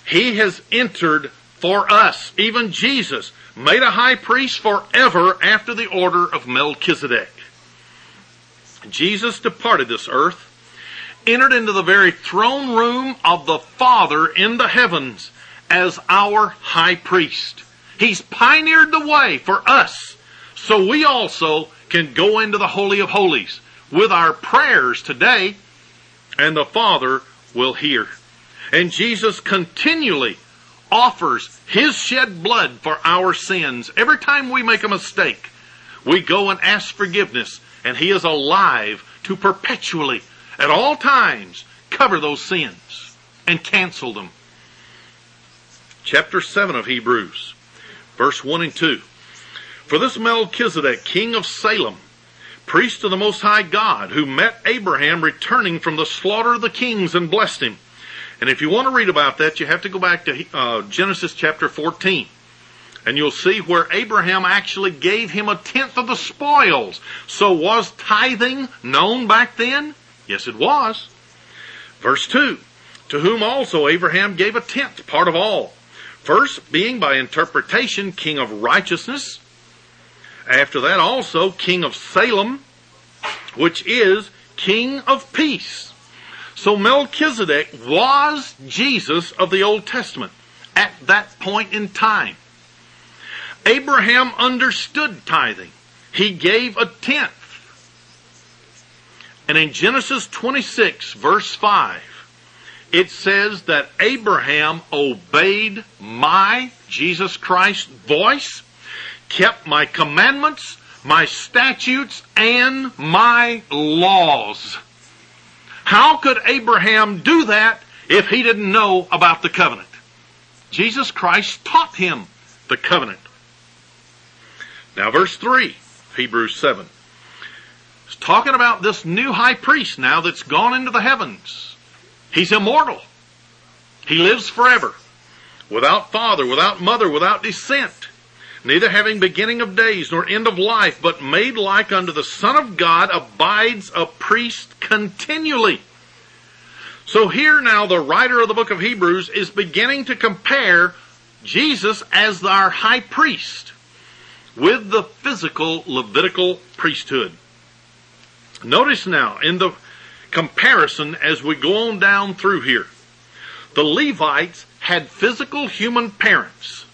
He has entered for us. Even Jesus made a high priest forever after the order of Melchizedek. Jesus departed this earth, entered into the very throne room of the Father in the heavens as our high priest. He's pioneered the way for us so we also can go into the Holy of Holies with our prayers today and the Father will hear. And Jesus continually offers His shed blood for our sins. Every time we make a mistake, we go and ask forgiveness and He is alive to perpetually, at all times, cover those sins and cancel them. Chapter 7 of Hebrews, verse 1 and 2. For this Melchizedek, king of Salem, priest of the Most High God, who met Abraham returning from the slaughter of the kings and blessed him. And if you want to read about that, you have to go back to uh, Genesis chapter 14. And you'll see where Abraham actually gave him a tenth of the spoils. So was tithing known back then? Yes, it was. Verse 2. To whom also Abraham gave a tenth part of all. First being by interpretation king of righteousness. After that also king of Salem, which is king of peace. So Melchizedek was Jesus of the Old Testament at that point in time. Abraham understood tithing. He gave a tenth. And in Genesis 26 verse 5, it says that Abraham obeyed my, Jesus Christ, voice, kept my commandments, my statutes, and my laws. How could Abraham do that if he didn't know about the covenant? Jesus Christ taught him the covenant. Now, verse 3, Hebrews 7. It's talking about this new high priest now that's gone into the heavens. He's immortal. He lives forever. Without father, without mother, without descent. Neither having beginning of days nor end of life, but made like unto the Son of God, abides a priest continually. So here now the writer of the book of Hebrews is beginning to compare Jesus as our high priest with the physical Levitical priesthood. Notice now in the comparison as we go on down through here, the Levites had physical human parents.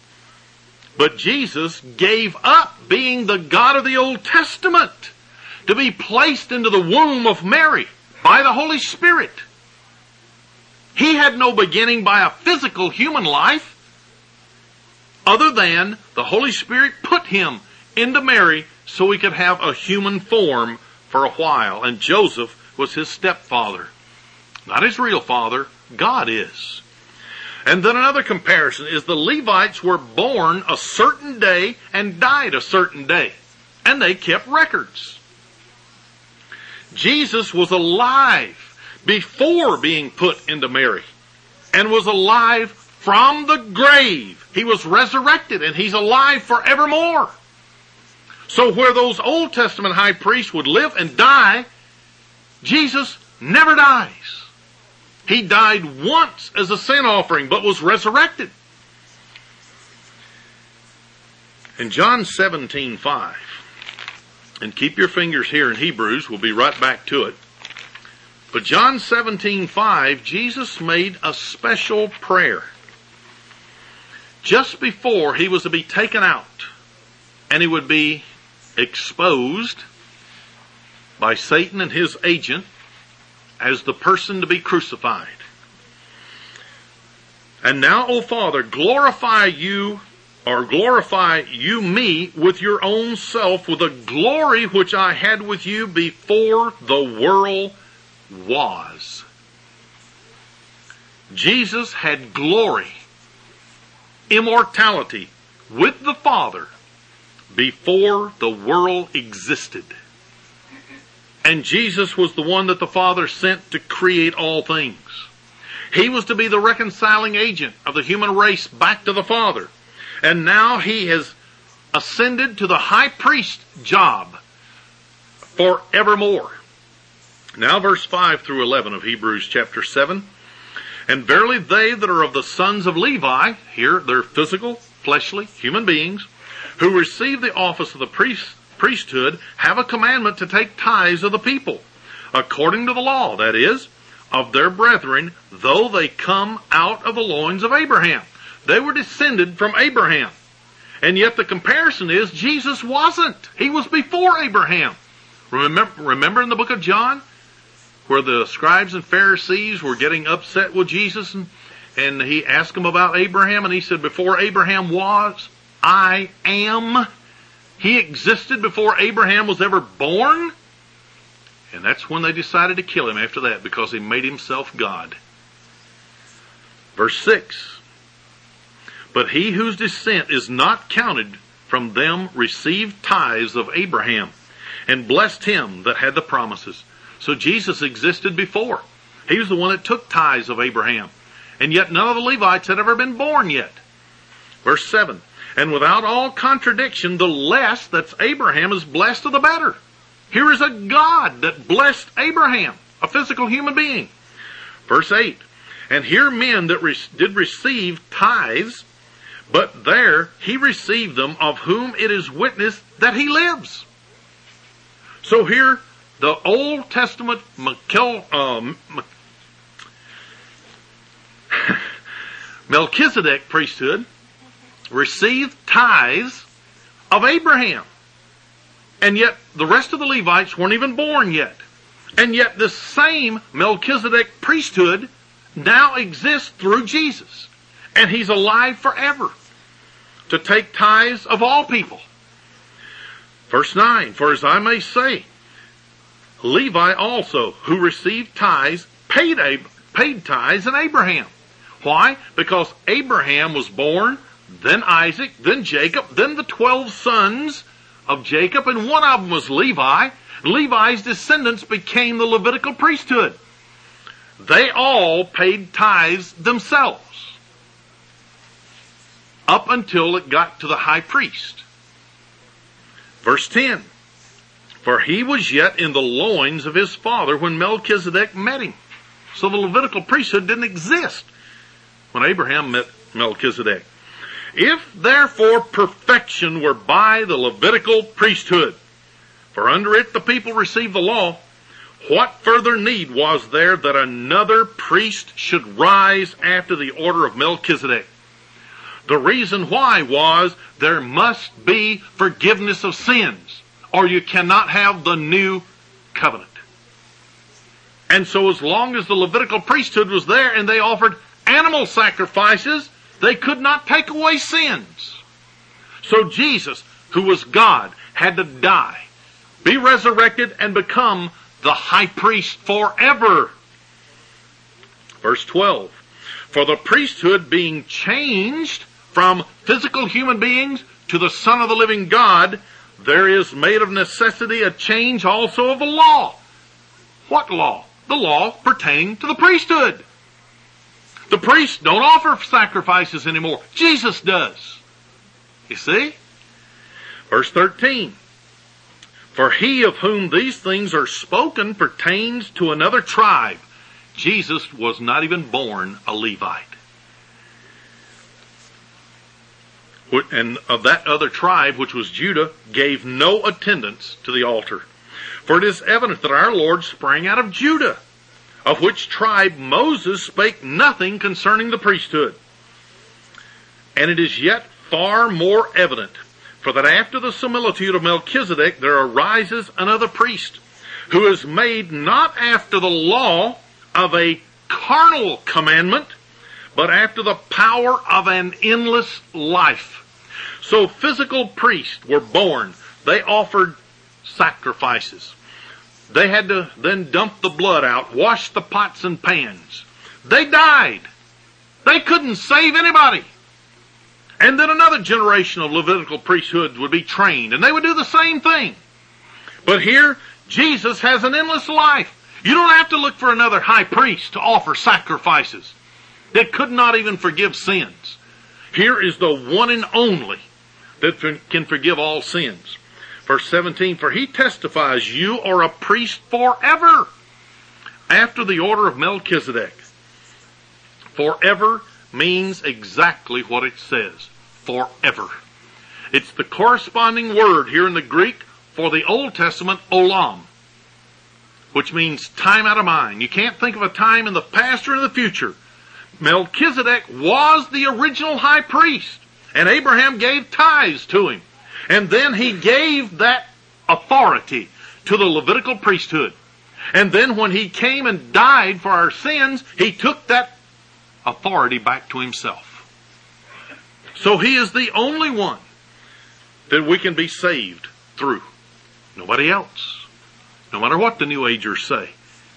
But Jesus gave up being the God of the Old Testament to be placed into the womb of Mary by the Holy Spirit. He had no beginning by a physical human life other than the Holy Spirit put him into Mary so he could have a human form for a while. And Joseph was his stepfather. Not his real father, God is. And then another comparison is the Levites were born a certain day and died a certain day. And they kept records. Jesus was alive before being put into Mary and was alive from the grave. He was resurrected and he's alive forevermore. So where those Old Testament high priests would live and die, Jesus never dies. He died once as a sin offering, but was resurrected. In John 17, 5, and keep your fingers here in Hebrews, we'll be right back to it. But John 17, 5, Jesus made a special prayer just before he was to be taken out and he would be exposed by Satan and his agent as the person to be crucified. And now, O Father, glorify you or glorify you me with your own self with a glory which I had with you before the world was. Jesus had glory, immortality with the Father before the world existed. And Jesus was the one that the Father sent to create all things. He was to be the reconciling agent of the human race back to the Father. And now he has ascended to the high priest job forevermore. Now verse 5 through 11 of Hebrews chapter 7. And verily they that are of the sons of Levi, here they're physical, fleshly, human beings, who receive the office of the priest, priesthood have a commandment to take tithes of the people, according to the law, that is, of their brethren, though they come out of the loins of Abraham. They were descended from Abraham. And yet the comparison is Jesus wasn't. He was before Abraham. Remember, remember in the book of John where the scribes and Pharisees were getting upset with Jesus and, and he asked them about Abraham and he said, before Abraham was, I am. He existed before Abraham was ever born. And that's when they decided to kill him after that because he made himself God. Verse 6. But he whose descent is not counted from them received tithes of Abraham and blessed him that had the promises. So Jesus existed before. He was the one that took tithes of Abraham. And yet none of the Levites had ever been born yet. Verse 7. And without all contradiction, the less that's Abraham is blessed of the better. Here is a God that blessed Abraham, a physical human being. Verse 8. And here men that re- did receive tithes, but there he received them of whom it is witnessed that he lives. So here, the Old Testament Michael, um, Melchizedek priesthood received tithes of Abraham. And yet the rest of the Levites weren't even born yet. And yet this same Melchizedek priesthood now exists through Jesus. And he's alive forever to take tithes of all people. Verse 9, for as I may say, Levi also, who received tithes, paid, paid tithes in Abraham. Why? Because Abraham was born then Isaac, then Jacob, then the twelve sons of Jacob, and one of them was Levi. Levi's descendants became the Levitical priesthood. They all paid tithes themselves up until it got to the high priest. Verse 10 For he was yet in the loins of his father when Melchizedek met him. So the Levitical priesthood didn't exist when Abraham met Melchizedek. If therefore perfection were by the Levitical priesthood, for under it the people received the law, what further need was there that another priest should rise after the order of Melchizedek? The reason why was there must be forgiveness of sins, or you cannot have the new covenant. And so as long as the Levitical priesthood was there and they offered animal sacrifices, they could not take away sins. So Jesus, who was God, had to die, be resurrected, and become the high priest forever. Verse 12. For the priesthood being changed from physical human beings to the Son of the living God, there is made of necessity a change also of the law. What law? The law pertaining to the priesthood. The priests don't offer sacrifices anymore. Jesus does. You see? Verse 13. For he of whom these things are spoken pertains to another tribe. Jesus was not even born a Levite. And of that other tribe, which was Judah, gave no attendance to the altar. For it is evident that our Lord sprang out of Judah, of which tribe Moses spake nothing concerning the priesthood. And it is yet far more evident for that after the similitude of Melchizedek there arises another priest, who is made not after the law of a carnal commandment, but after the power of an endless life. So physical priests were born. They offered sacrifices. They had to then dump the blood out, wash the pots and pans. They died. They couldn't save anybody. And then another generation of Levitical priesthood would be trained, and they would do the same thing. But here, Jesus has an endless life. You don't have to look for another high priest to offer sacrifices that could not even forgive sins. Here is the one and only that can forgive all sins. Verse 17, for he testifies you are a priest forever after the order of Melchizedek. Forever means exactly what it says forever. It's the corresponding word here in the Greek for the Old Testament, olam, which means time out of mind. You can't think of a time in the past or in the future. Melchizedek was the original high priest, and Abraham gave tithes to him. And then he gave that authority to the Levitical priesthood. And then when he came and died for our sins, he took that authority back to himself. So he is the only one that we can be saved through. Nobody else. No matter what the New Agers say.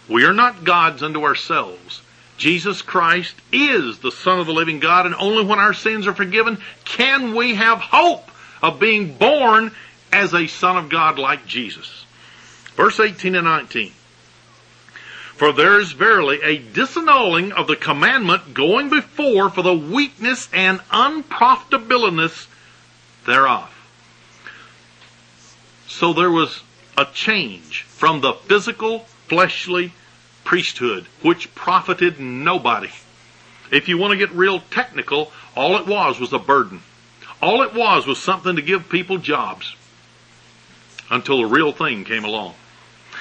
We are not gods unto ourselves. Jesus Christ is the Son of the living God, and only when our sins are forgiven can we have hope of being born as a Son of God like Jesus. Verse 18 and 19. For there is verily a disannulling of the commandment going before for the weakness and unprofitableness thereof. So there was a change from the physical, fleshly priesthood, which profited nobody. If you want to get real technical, all it was was a burden. All it was was something to give people jobs. Until the real thing came along.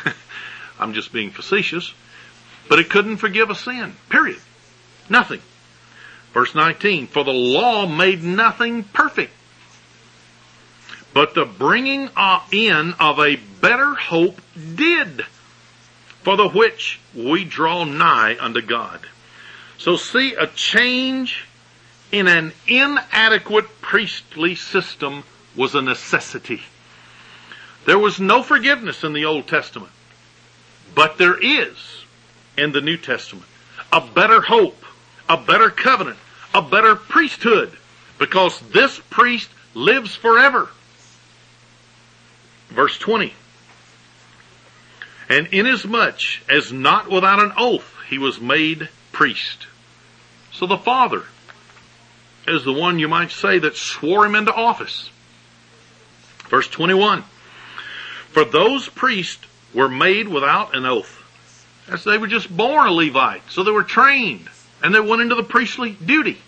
I'm just being facetious. But it couldn't forgive a sin. Period. Nothing. Verse 19, for the law made nothing perfect. But the bringing in of a better hope did, for the which we draw nigh unto God. So see, a change in an inadequate priestly system was a necessity. There was no forgiveness in the Old Testament, but there is in the New Testament. A better hope, a better covenant, a better priesthood, because this priest lives forever. Verse 20. And inasmuch as not without an oath he was made priest. So the Father is the one you might say that swore him into office. Verse 21. For those priests were made without an oath. As they were just born a Levite, so they were trained, and they went into the priestly duty.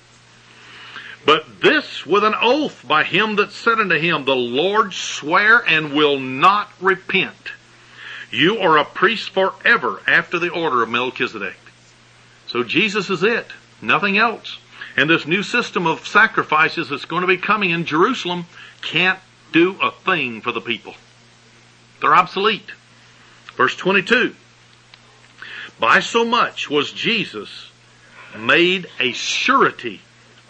But this with an oath by him that said unto him, The Lord swear and will not repent. You are a priest forever after the order of Melchizedek. So Jesus is it, nothing else. And this new system of sacrifices that's going to be coming in Jerusalem can't do a thing for the people. They're obsolete. Verse 22. By so much was Jesus made a surety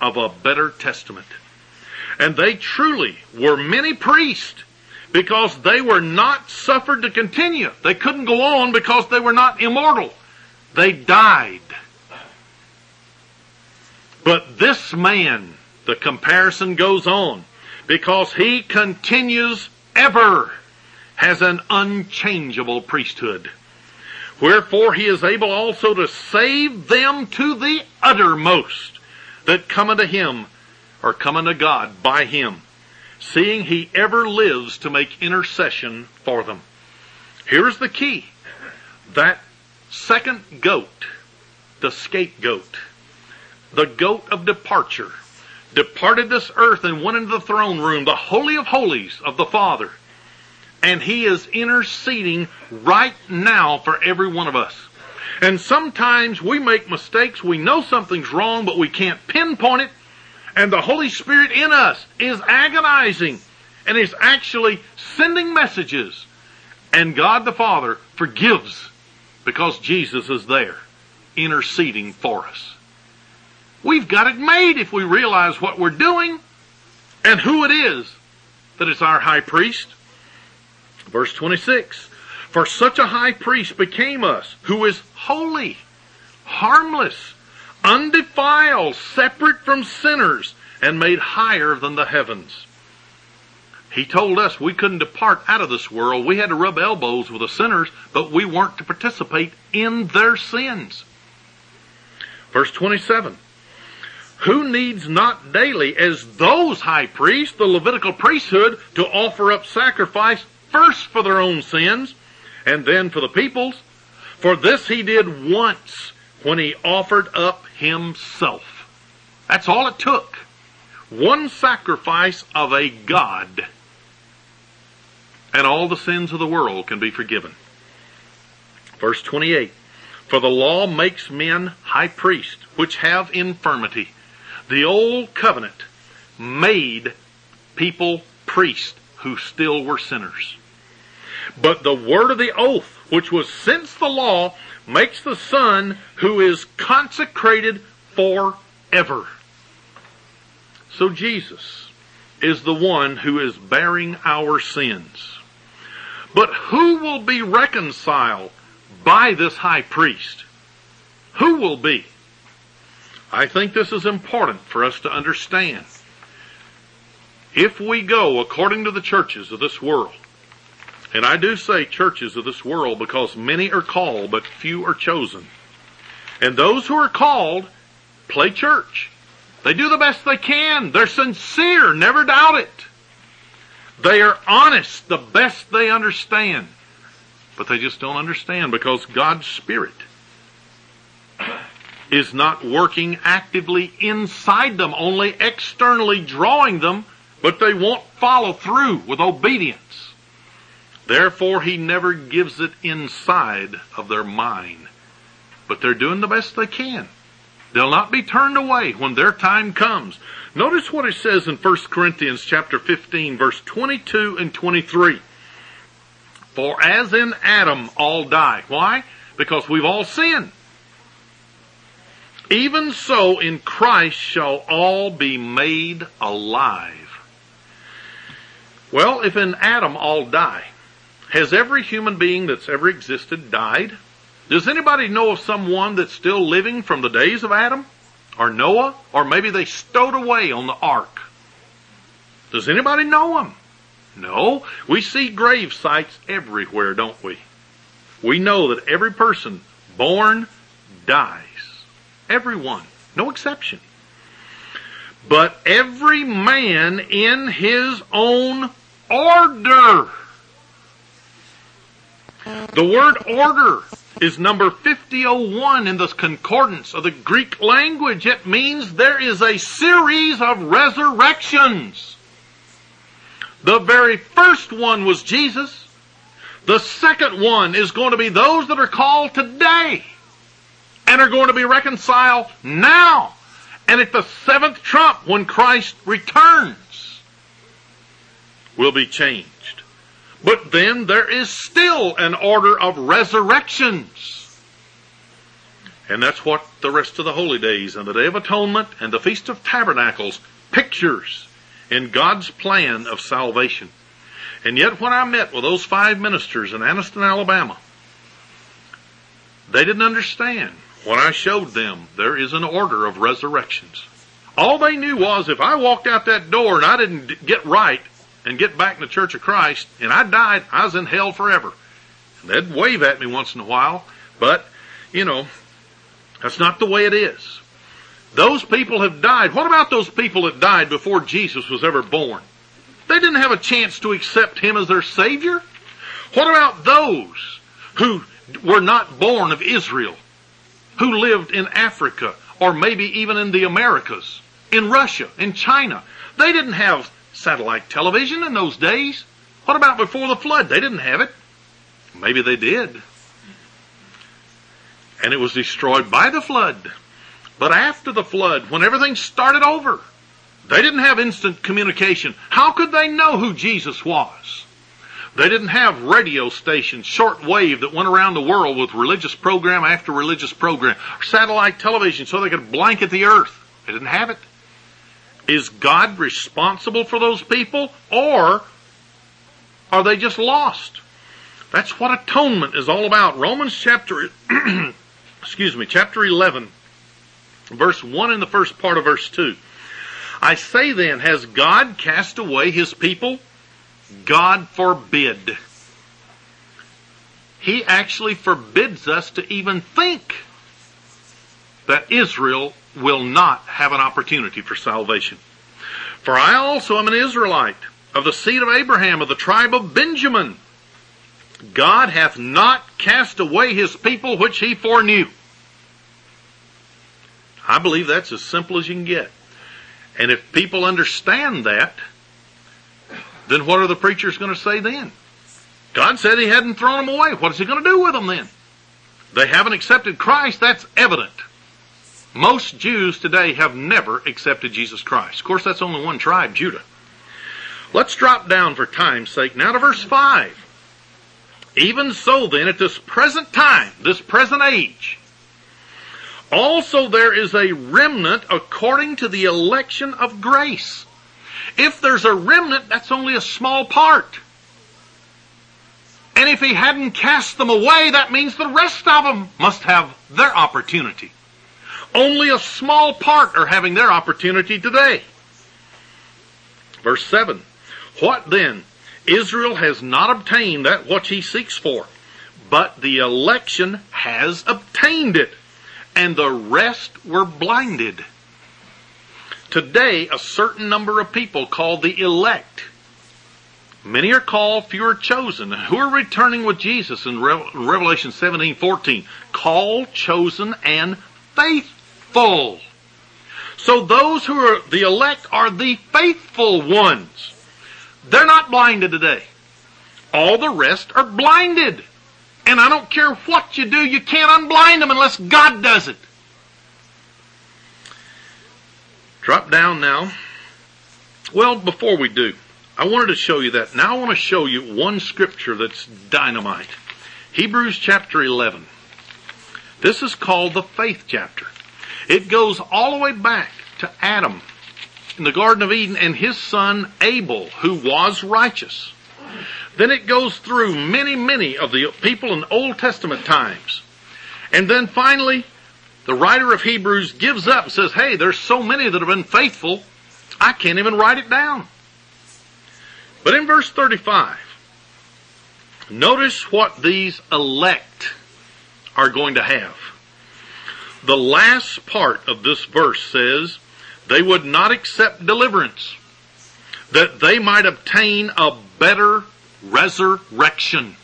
of a better testament. And they truly were many priests because they were not suffered to continue. They couldn't go on because they were not immortal. They died. But this man, the comparison goes on, because he continues ever, has an unchangeable priesthood. Wherefore he is able also to save them to the uttermost that come unto him or come unto God by him, seeing he ever lives to make intercession for them. Here's the key. That second goat, the scapegoat, the goat of departure, departed this earth and went into the throne room, the Holy of Holies of the Father. And he is interceding right now for every one of us. And sometimes we make mistakes, we know something's wrong, but we can't pinpoint it. And the Holy Spirit in us is agonizing and is actually sending messages. And God the Father forgives because Jesus is there interceding for us. We've got it made if we realize what we're doing and who it is that is our high priest. Verse 26. For such a high priest became us, who is holy, harmless, undefiled, separate from sinners, and made higher than the heavens. He told us we couldn't depart out of this world. We had to rub elbows with the sinners, but we weren't to participate in their sins. Verse 27. Who needs not daily, as those high priests, the Levitical priesthood, to offer up sacrifice first for their own sins and then for the people's. For this he did once when he offered up himself. That's all it took. One sacrifice of a God. And all the sins of the world can be forgiven. Verse 28. For the law makes men high priests, which have infirmity. The old covenant made people priests who still were sinners. But the word of the oath, which was since the law, makes the Son who is consecrated forever. So Jesus is the one who is bearing our sins. But who will be reconciled by this high priest? Who will be? I think this is important for us to understand. If we go according to the churches of this world, and I do say churches of this world because many are called, but few are chosen. And those who are called play church. They do the best they can. They're sincere. Never doubt it. They are honest the best they understand. But they just don't understand because God's Spirit is not working actively inside them, only externally drawing them, but they won't follow through with obedience. Therefore, he never gives it inside of their mind. But they're doing the best they can. They'll not be turned away when their time comes. Notice what it says in 1 Corinthians chapter 15 verse 22 and 23. For as in Adam all die. Why? Because we've all sinned. Even so in Christ shall all be made alive. Well, if in Adam all die, has every human being that's ever existed died? Does anybody know of someone that's still living from the days of Adam? Or Noah? Or maybe they stowed away on the ark? Does anybody know them? No. We see grave sites everywhere, don't we? We know that every person born dies. Everyone. No exception. But every man in his own order. The word order is number 5001 in the concordance of the Greek language. It means there is a series of resurrections. The very first one was Jesus. The second one is going to be those that are called today and are going to be reconciled now. And at the seventh trump, when Christ returns, will be changed. But then there is still an order of resurrections. And that's what the rest of the holy days and the Day of Atonement and the Feast of Tabernacles pictures in God's plan of salvation. And yet when I met with those five ministers in Anniston, Alabama, they didn't understand when I showed them there is an order of resurrections. All they knew was if I walked out that door and I didn't get right, and get back in the Church of Christ, and I died, I was in hell forever. And they'd wave at me once in a while, but, you know, that's not the way it is. Those people have died. What about those people that died before Jesus was ever born? They didn't have a chance to accept him as their Savior. What about those who were not born of Israel, who lived in Africa, or maybe even in the Americas, in Russia, in China? They didn't have satellite television in those days. What about before the flood? They didn't have it. Maybe they did. And it was destroyed by the flood. But after the flood, when everything started over, they didn't have instant communication. How could they know who Jesus was? They didn't have radio stations, short wave that went around the world with religious program after religious program, satellite television so they could blanket the earth. They didn't have it. Is God responsible for those people or are they just lost? That's what atonement is all about. Romans chapter, excuse me, chapter 11, verse 1 in the first part of verse 2. I say then, has God cast away his people? God forbid. He actually forbids us to even think that Israel will not have an opportunity for salvation. For I also am an Israelite of the seed of Abraham of the tribe of Benjamin. God hath not cast away his people which he foreknew. I believe that's as simple as you can get. And if people understand that, then what are the preachers going to say then? God said he hadn't thrown them away. What is he going to do with them then? They haven't accepted Christ. That's evident. Most Jews today have never accepted Jesus Christ. Of course, that's only one tribe, Judah. Let's drop down for time's sake now to verse 5. Even so then, at this present time, this present age, also there is a remnant according to the election of grace. If there's a remnant, that's only a small part. And if he hadn't cast them away, that means the rest of them must have their opportunity. Only a small part are having their opportunity today. Verse 7. What then? Israel has not obtained that which he seeks for, but the election has obtained it and the rest were blinded. Today, a certain number of people called the elect. Many are called, few are chosen. Who are returning with Jesus in Revelation 17, 14? Called, chosen, and faithful. So those who are the elect are the faithful ones. They're not blinded today. All the rest are blinded. And I don't care what you do, you can't unblind them unless God does it. Drop down now. Well, before we do, I wanted to show you that. Now I want to show you one scripture that's dynamite. Hebrews chapter 11. This is called the faith chapter. It goes all the way back to Adam in the Garden of Eden and his son Abel, who was righteous. Then it goes through many, many of the people in Old Testament times. And then finally, the writer of Hebrews gives up and says, hey, there's so many that have been faithful, I can't even write it down. But in verse 35, notice what these elect are going to have. The last part of this verse says, they would not accept deliverance, that they might obtain a better resurrection.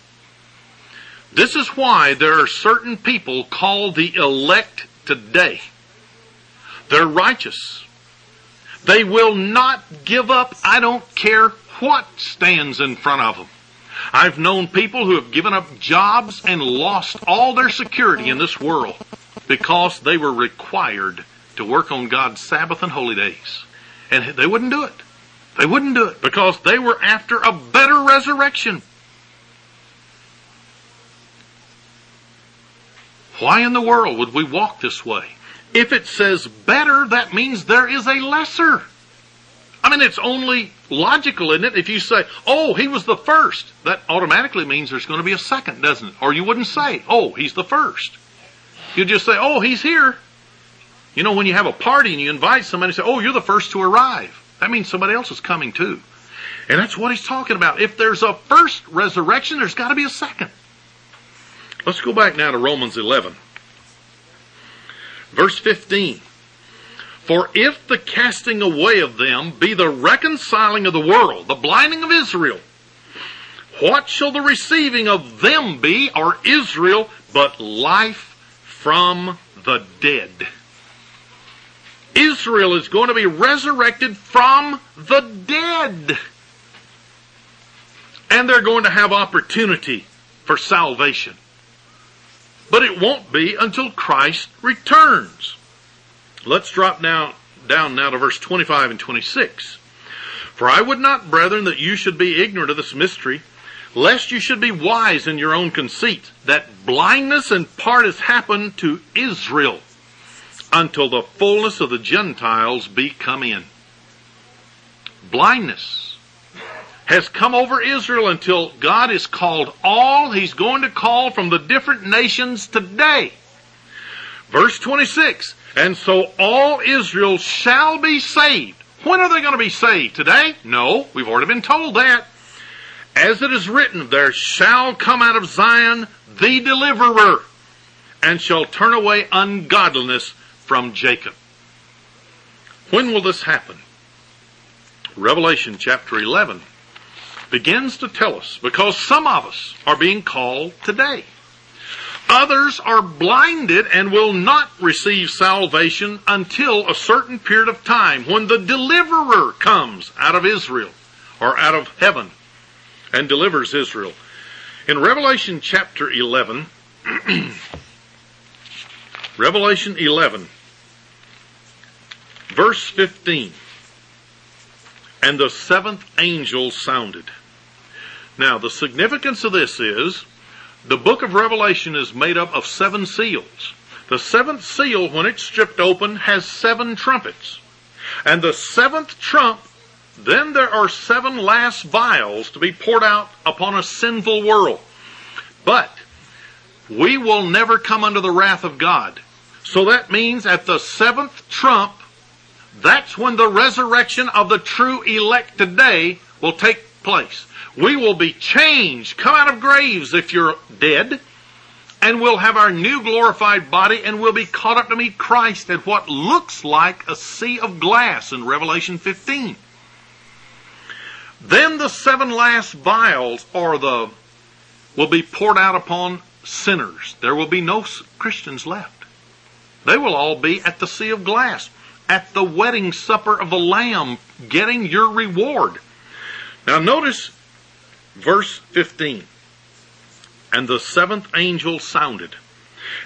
This is why there are certain people called the elect today. They're righteous. They will not give up. I don't care what stands in front of them. I've known people who have given up jobs and lost all their security in this world because they were required to work on God's Sabbath and holy days. And they wouldn't do it. They wouldn't do it because they were after a better resurrection. Why in the world would we walk this way? If it says better, that means there is a lesser. I mean, it's only logical, isn't it? If you say, oh, he was the first, that automatically means there's going to be a second, doesn't it? Or you wouldn't say, oh, he's the first. You just say, oh, he's here. You know, when you have a party and you invite somebody and say, oh, you're the first to arrive. That means somebody else is coming too. And that's what he's talking about. If there's a first resurrection, there's got to be a second. Let's go back now to Romans 11. Verse 15. For if the casting away of them be the reconciling of the world, the blinding of Israel, what shall the receiving of them be, or Israel, but life from the dead? Israel is going to be resurrected from the dead. And they're going to have opportunity for salvation. But it won't be until Christ returns. Let's drop now, down now to verse 25 and 26. For I would not, brethren, that you should be ignorant of this mystery, lest you should be wise in your own conceit, that blindness in part has happened to Israel until the fullness of the Gentiles be come in. Blindness has come over Israel until God has called all he's going to call from the different nations today. Verse 26, and so all Israel shall be saved. When are they going to be saved? Today? No, we've already been told that. As it is written, there shall come out of Zion the deliverer, and shall turn away ungodliness from Jacob. When will this happen? Revelation chapter 11 begins to tell us because some of us are being called today. Others are blinded and will not receive salvation until a certain period of time when the deliverer comes out of Israel or out of heaven and delivers Israel. In Revelation chapter 11, Revelation 11, verse 15, and the seventh angel sounded. Now, the significance of this is the book of Revelation is made up of seven seals. The seventh seal, when it's stripped open, has seven trumpets. And the seventh trump, then there are seven last vials to be poured out upon a sinful world. But we will never come under the wrath of God. So that means at the seventh trump, that's when the resurrection of the true elect today will take place. We will be changed, come out of graves if you're dead, and we'll have our new glorified body and we'll be caught up to meet Christ at what looks like a sea of glass in Revelation 15. Then the seven last vials or the will be poured out upon sinners. There will be no Christians left. They will all be at the sea of glass, at the wedding supper of the Lamb, getting your reward. Now notice verse 15. And the seventh angel sounded.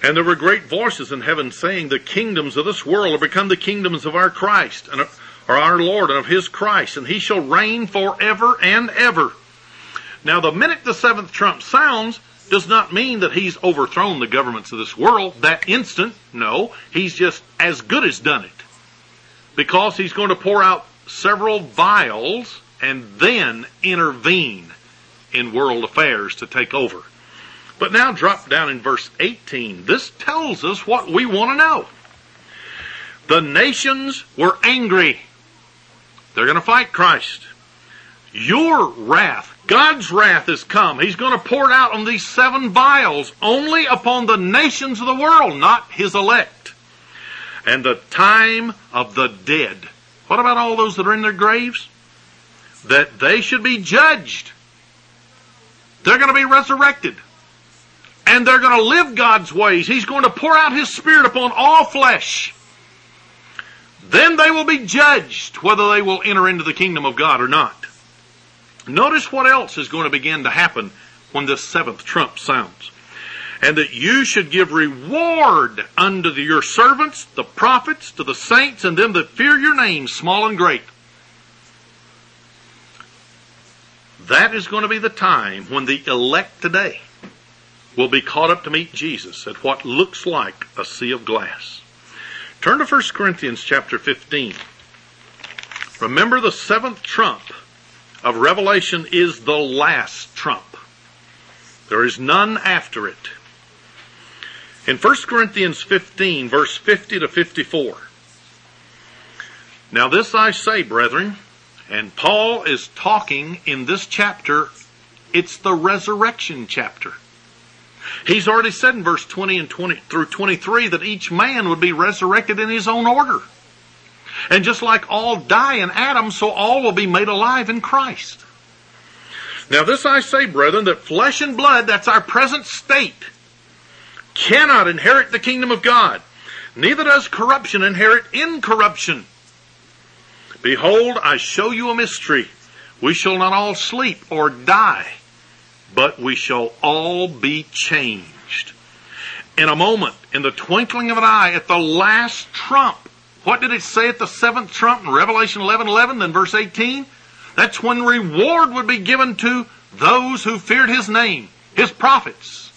And there were great voices in heaven saying, The kingdoms of this world are become the kingdoms of our Christ, and of, our Lord, and of his Christ, and he shall reign forever and ever. Now, the minute the seventh trump sounds does not mean that he's overthrown the governments of this world that instant. No, he's just as good as done it. Because he's going to pour out several vials and then intervene in world affairs to take over. But now drop down in verse 18. This tells us what we want to know. The nations were angry. They're going to fight Christ. Your wrath, God's wrath has come. He's going to pour it out on these seven vials only upon the nations of the world, not his elect. And the time of the dead. What about all those that are in their graves? That they should be judged. They're going to be resurrected. And they're going to live God's ways. He's going to pour out His Spirit upon all flesh. Then they will be judged whether they will enter into the kingdom of God or not. Notice what else is going to begin to happen when this seventh trump sounds. And that you should give reward unto your servants, the prophets, to the saints, and them that fear your name, small and great. That is going to be the time when the elect today will be caught up to meet Jesus at what looks like a sea of glass. Turn to 1 Corinthians chapter 15. Remember the seventh trump of Revelation is the last trump. There is none after it. In 1 Corinthians 15, verse 50 to 54. Now this I say, brethren, and Paul is talking in this chapter, it's the resurrection chapter. He's already said in verse 20 and 20 through 23 that each man would be resurrected in his own order. And just like all die in Adam, so all will be made alive in Christ. Now this I say, brethren, that flesh and blood, that's our present state, cannot inherit the kingdom of God. Neither does corruption inherit incorruption. Behold, I show you a mystery. We shall not all sleep or die, but we shall all be changed. In a moment, in the twinkling of an eye, at the last trump. What did it say at the seventh trump in Revelation 11 11, then verse 18? That's when reward would be given to those who feared his name, his prophets,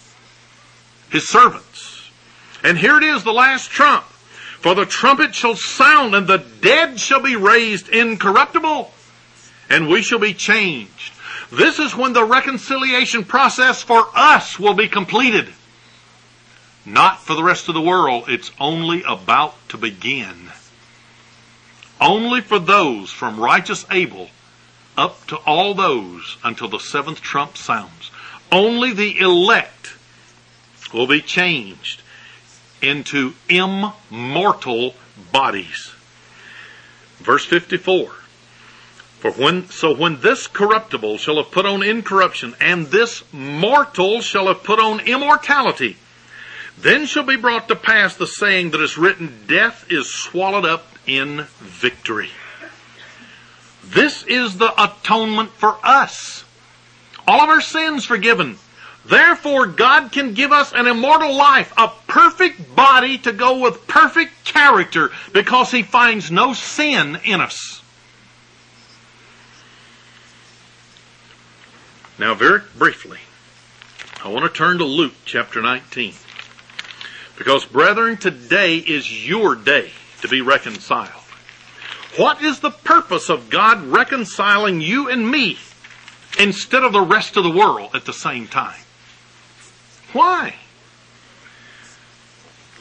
his servants. And here it is, the last trump. For the trumpet shall sound, and the dead shall be raised incorruptible, and we shall be changed. This is when the reconciliation process for us will be completed. Not for the rest of the world. It's only about to begin. Only for those from righteous Abel up to all those until the seventh trump sounds. Only the elect will be changed into immortal bodies. Verse 54. For when, so when this corruptible shall have put on incorruption, and this mortal shall have put on immortality, then shall be brought to pass the saying that is written, Death is swallowed up in victory. This is the atonement for us. All of our sins forgiven. Therefore, God can give us an immortal life, a perfect body to go with perfect character because He finds no sin in us. Now, very briefly, I want to turn to Luke chapter 19. Because, brethren, today is your day to be reconciled. What is the purpose of God reconciling you and me instead of the rest of the world at the same time? Why?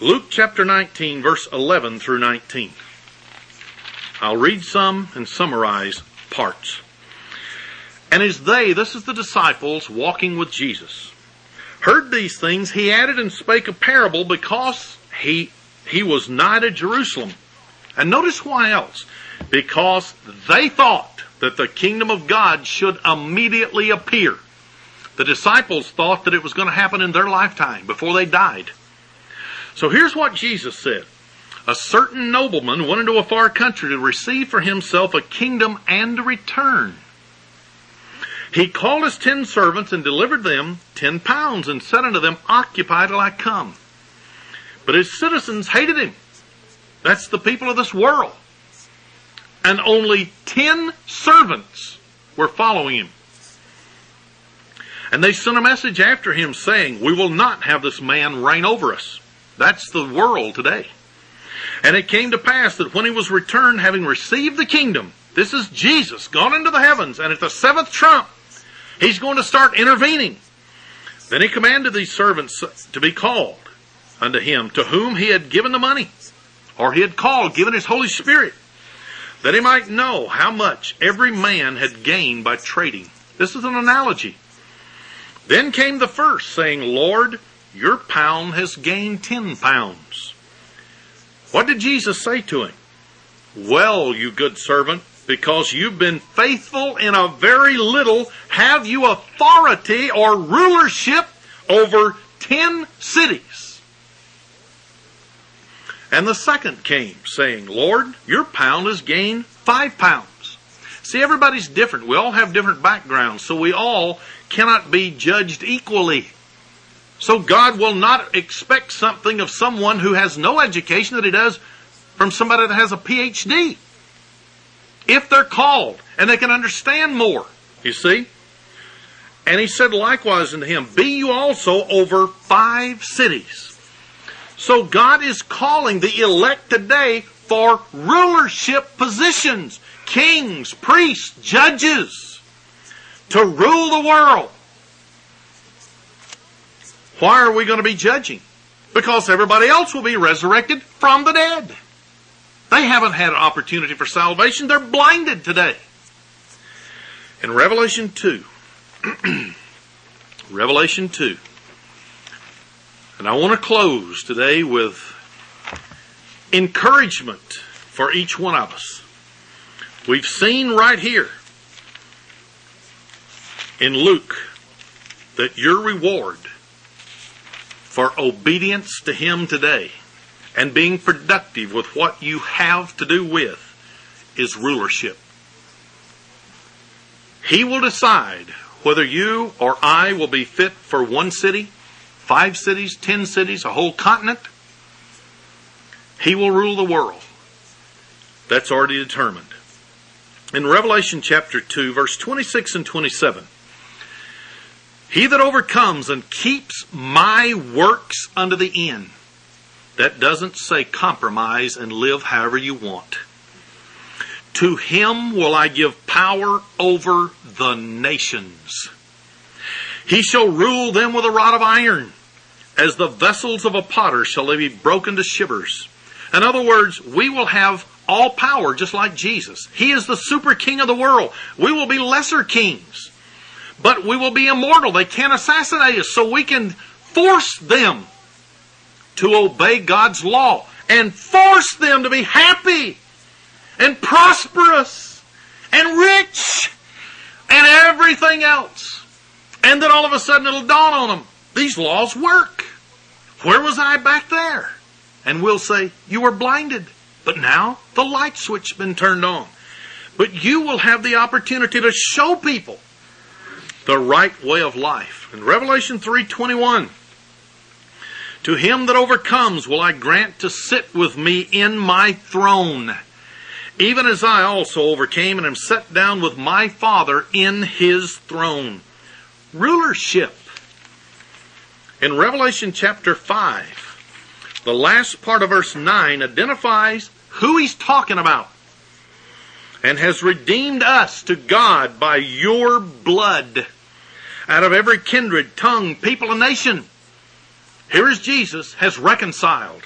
Luke chapter 19, verse 11 through 19. I'll read some and summarize parts. And as they, this is the disciples walking with Jesus, heard these things, he added and spake a parable because he, he was nigh to Jerusalem. And notice why else. Because they thought that the kingdom of God should immediately appear. The disciples thought that it was going to happen in their lifetime before they died. So here's what Jesus said. A certain nobleman went into a far country to receive for himself a kingdom and to return. He called his ten servants and delivered them ten pounds and said unto them, Occupy till I come. But his citizens hated him. That's the people of this world. And only ten servants were following him. And they sent a message after him saying, We will not have this man reign over us. That's the world today. And it came to pass that when he was returned, having received the kingdom, this is Jesus gone into the heavens, and at the seventh trump, He's going to start intervening. Then he commanded these servants to be called unto him, to whom he had given the money, or he had called, given his Holy Spirit, that he might know how much every man had gained by trading. This is an analogy. Then came the first, saying, Lord, your pound has gained ten pounds. What did Jesus say to him? Well, you good servant, because you've been faithful in a very little, have you authority or rulership over ten cities. And the second came, saying, Lord, your pound has gained five pounds. See, everybody's different. We all have different backgrounds, so we all cannot be judged equally. So God will not expect something of someone who has no education that he does from somebody that has a PhD if they're called and they can understand more. You see? And he said likewise unto him, Be you also over five cities. So God is calling the elect today for rulership positions, kings, priests, judges, to rule the world. Why are we going to be judging? Because everybody else will be resurrected from the dead. They haven't had an opportunity for salvation. They're blinded today. In Revelation 2, Revelation 2, and I want to close today with encouragement for each one of us. We've seen right here in Luke that your reward for obedience to Him today and being productive with what you have to do with is rulership. He will decide whether you or I will be fit for one city, five cities, ten cities, a whole continent. He will rule the world. That's already determined. In Revelation chapter 2, verse 26 and 27, He that overcomes and keeps my works unto the end. That doesn't say compromise and live however you want. To him will I give power over the nations. He shall rule them with a rod of iron. As the vessels of a potter shall they be broken to shivers. In other words, we will have all power just like Jesus. He is the super king of the world. We will be lesser kings. But we will be immortal. They can't assassinate us, so we can force them to obey God's law and force them to be happy and prosperous and rich and everything else. And then all of a sudden it'll dawn on them. These laws work. Where was I back there? And we'll say, you were blinded. But now the light switch's been turned on. But you will have the opportunity to show people the right way of life. In Revelation 3:21, to him that overcomes will I grant to sit with me in my throne, even as I also overcame and am set down with my Father in his throne. Rulership. In Revelation chapter 5, the last part of verse 9 identifies who he's talking about and has redeemed us to God by your blood out of every kindred, tongue, people, and nation. Here is Jesus has reconciled.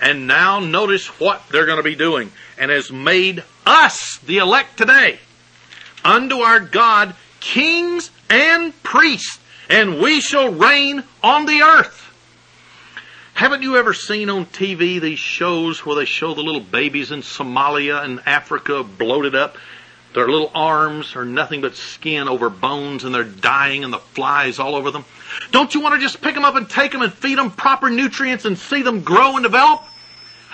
And now notice what they're going to be doing and has made us, the elect today, unto our God kings and priests, and we shall reign on the earth. Haven't you ever seen on TV these shows where they show the little babies in Somalia and Africa bloated up? Their little arms are nothing but skin over bones and they're dying and the flies all over them. Don't you want to just pick them up and take them and feed them proper nutrients and see them grow and develop?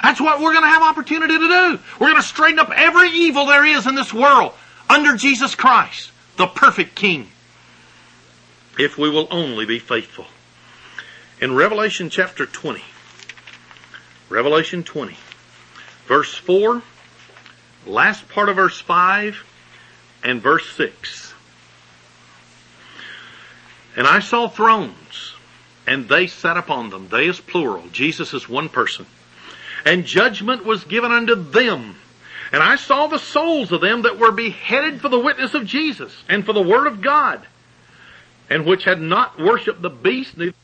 That's what we're going to have opportunity to do. We're going to straighten up every evil there is in this world under Jesus Christ, the perfect King, if we will only be faithful. In Revelation chapter 20, Revelation 20, verse 4, last part of verse 5, and verse 6. And I saw thrones, and they sat upon them. They is plural. Jesus is one person. And judgment was given unto them. And I saw the souls of them that were beheaded for the witness of Jesus and for the word of God, and which had not worshipped the beast, neither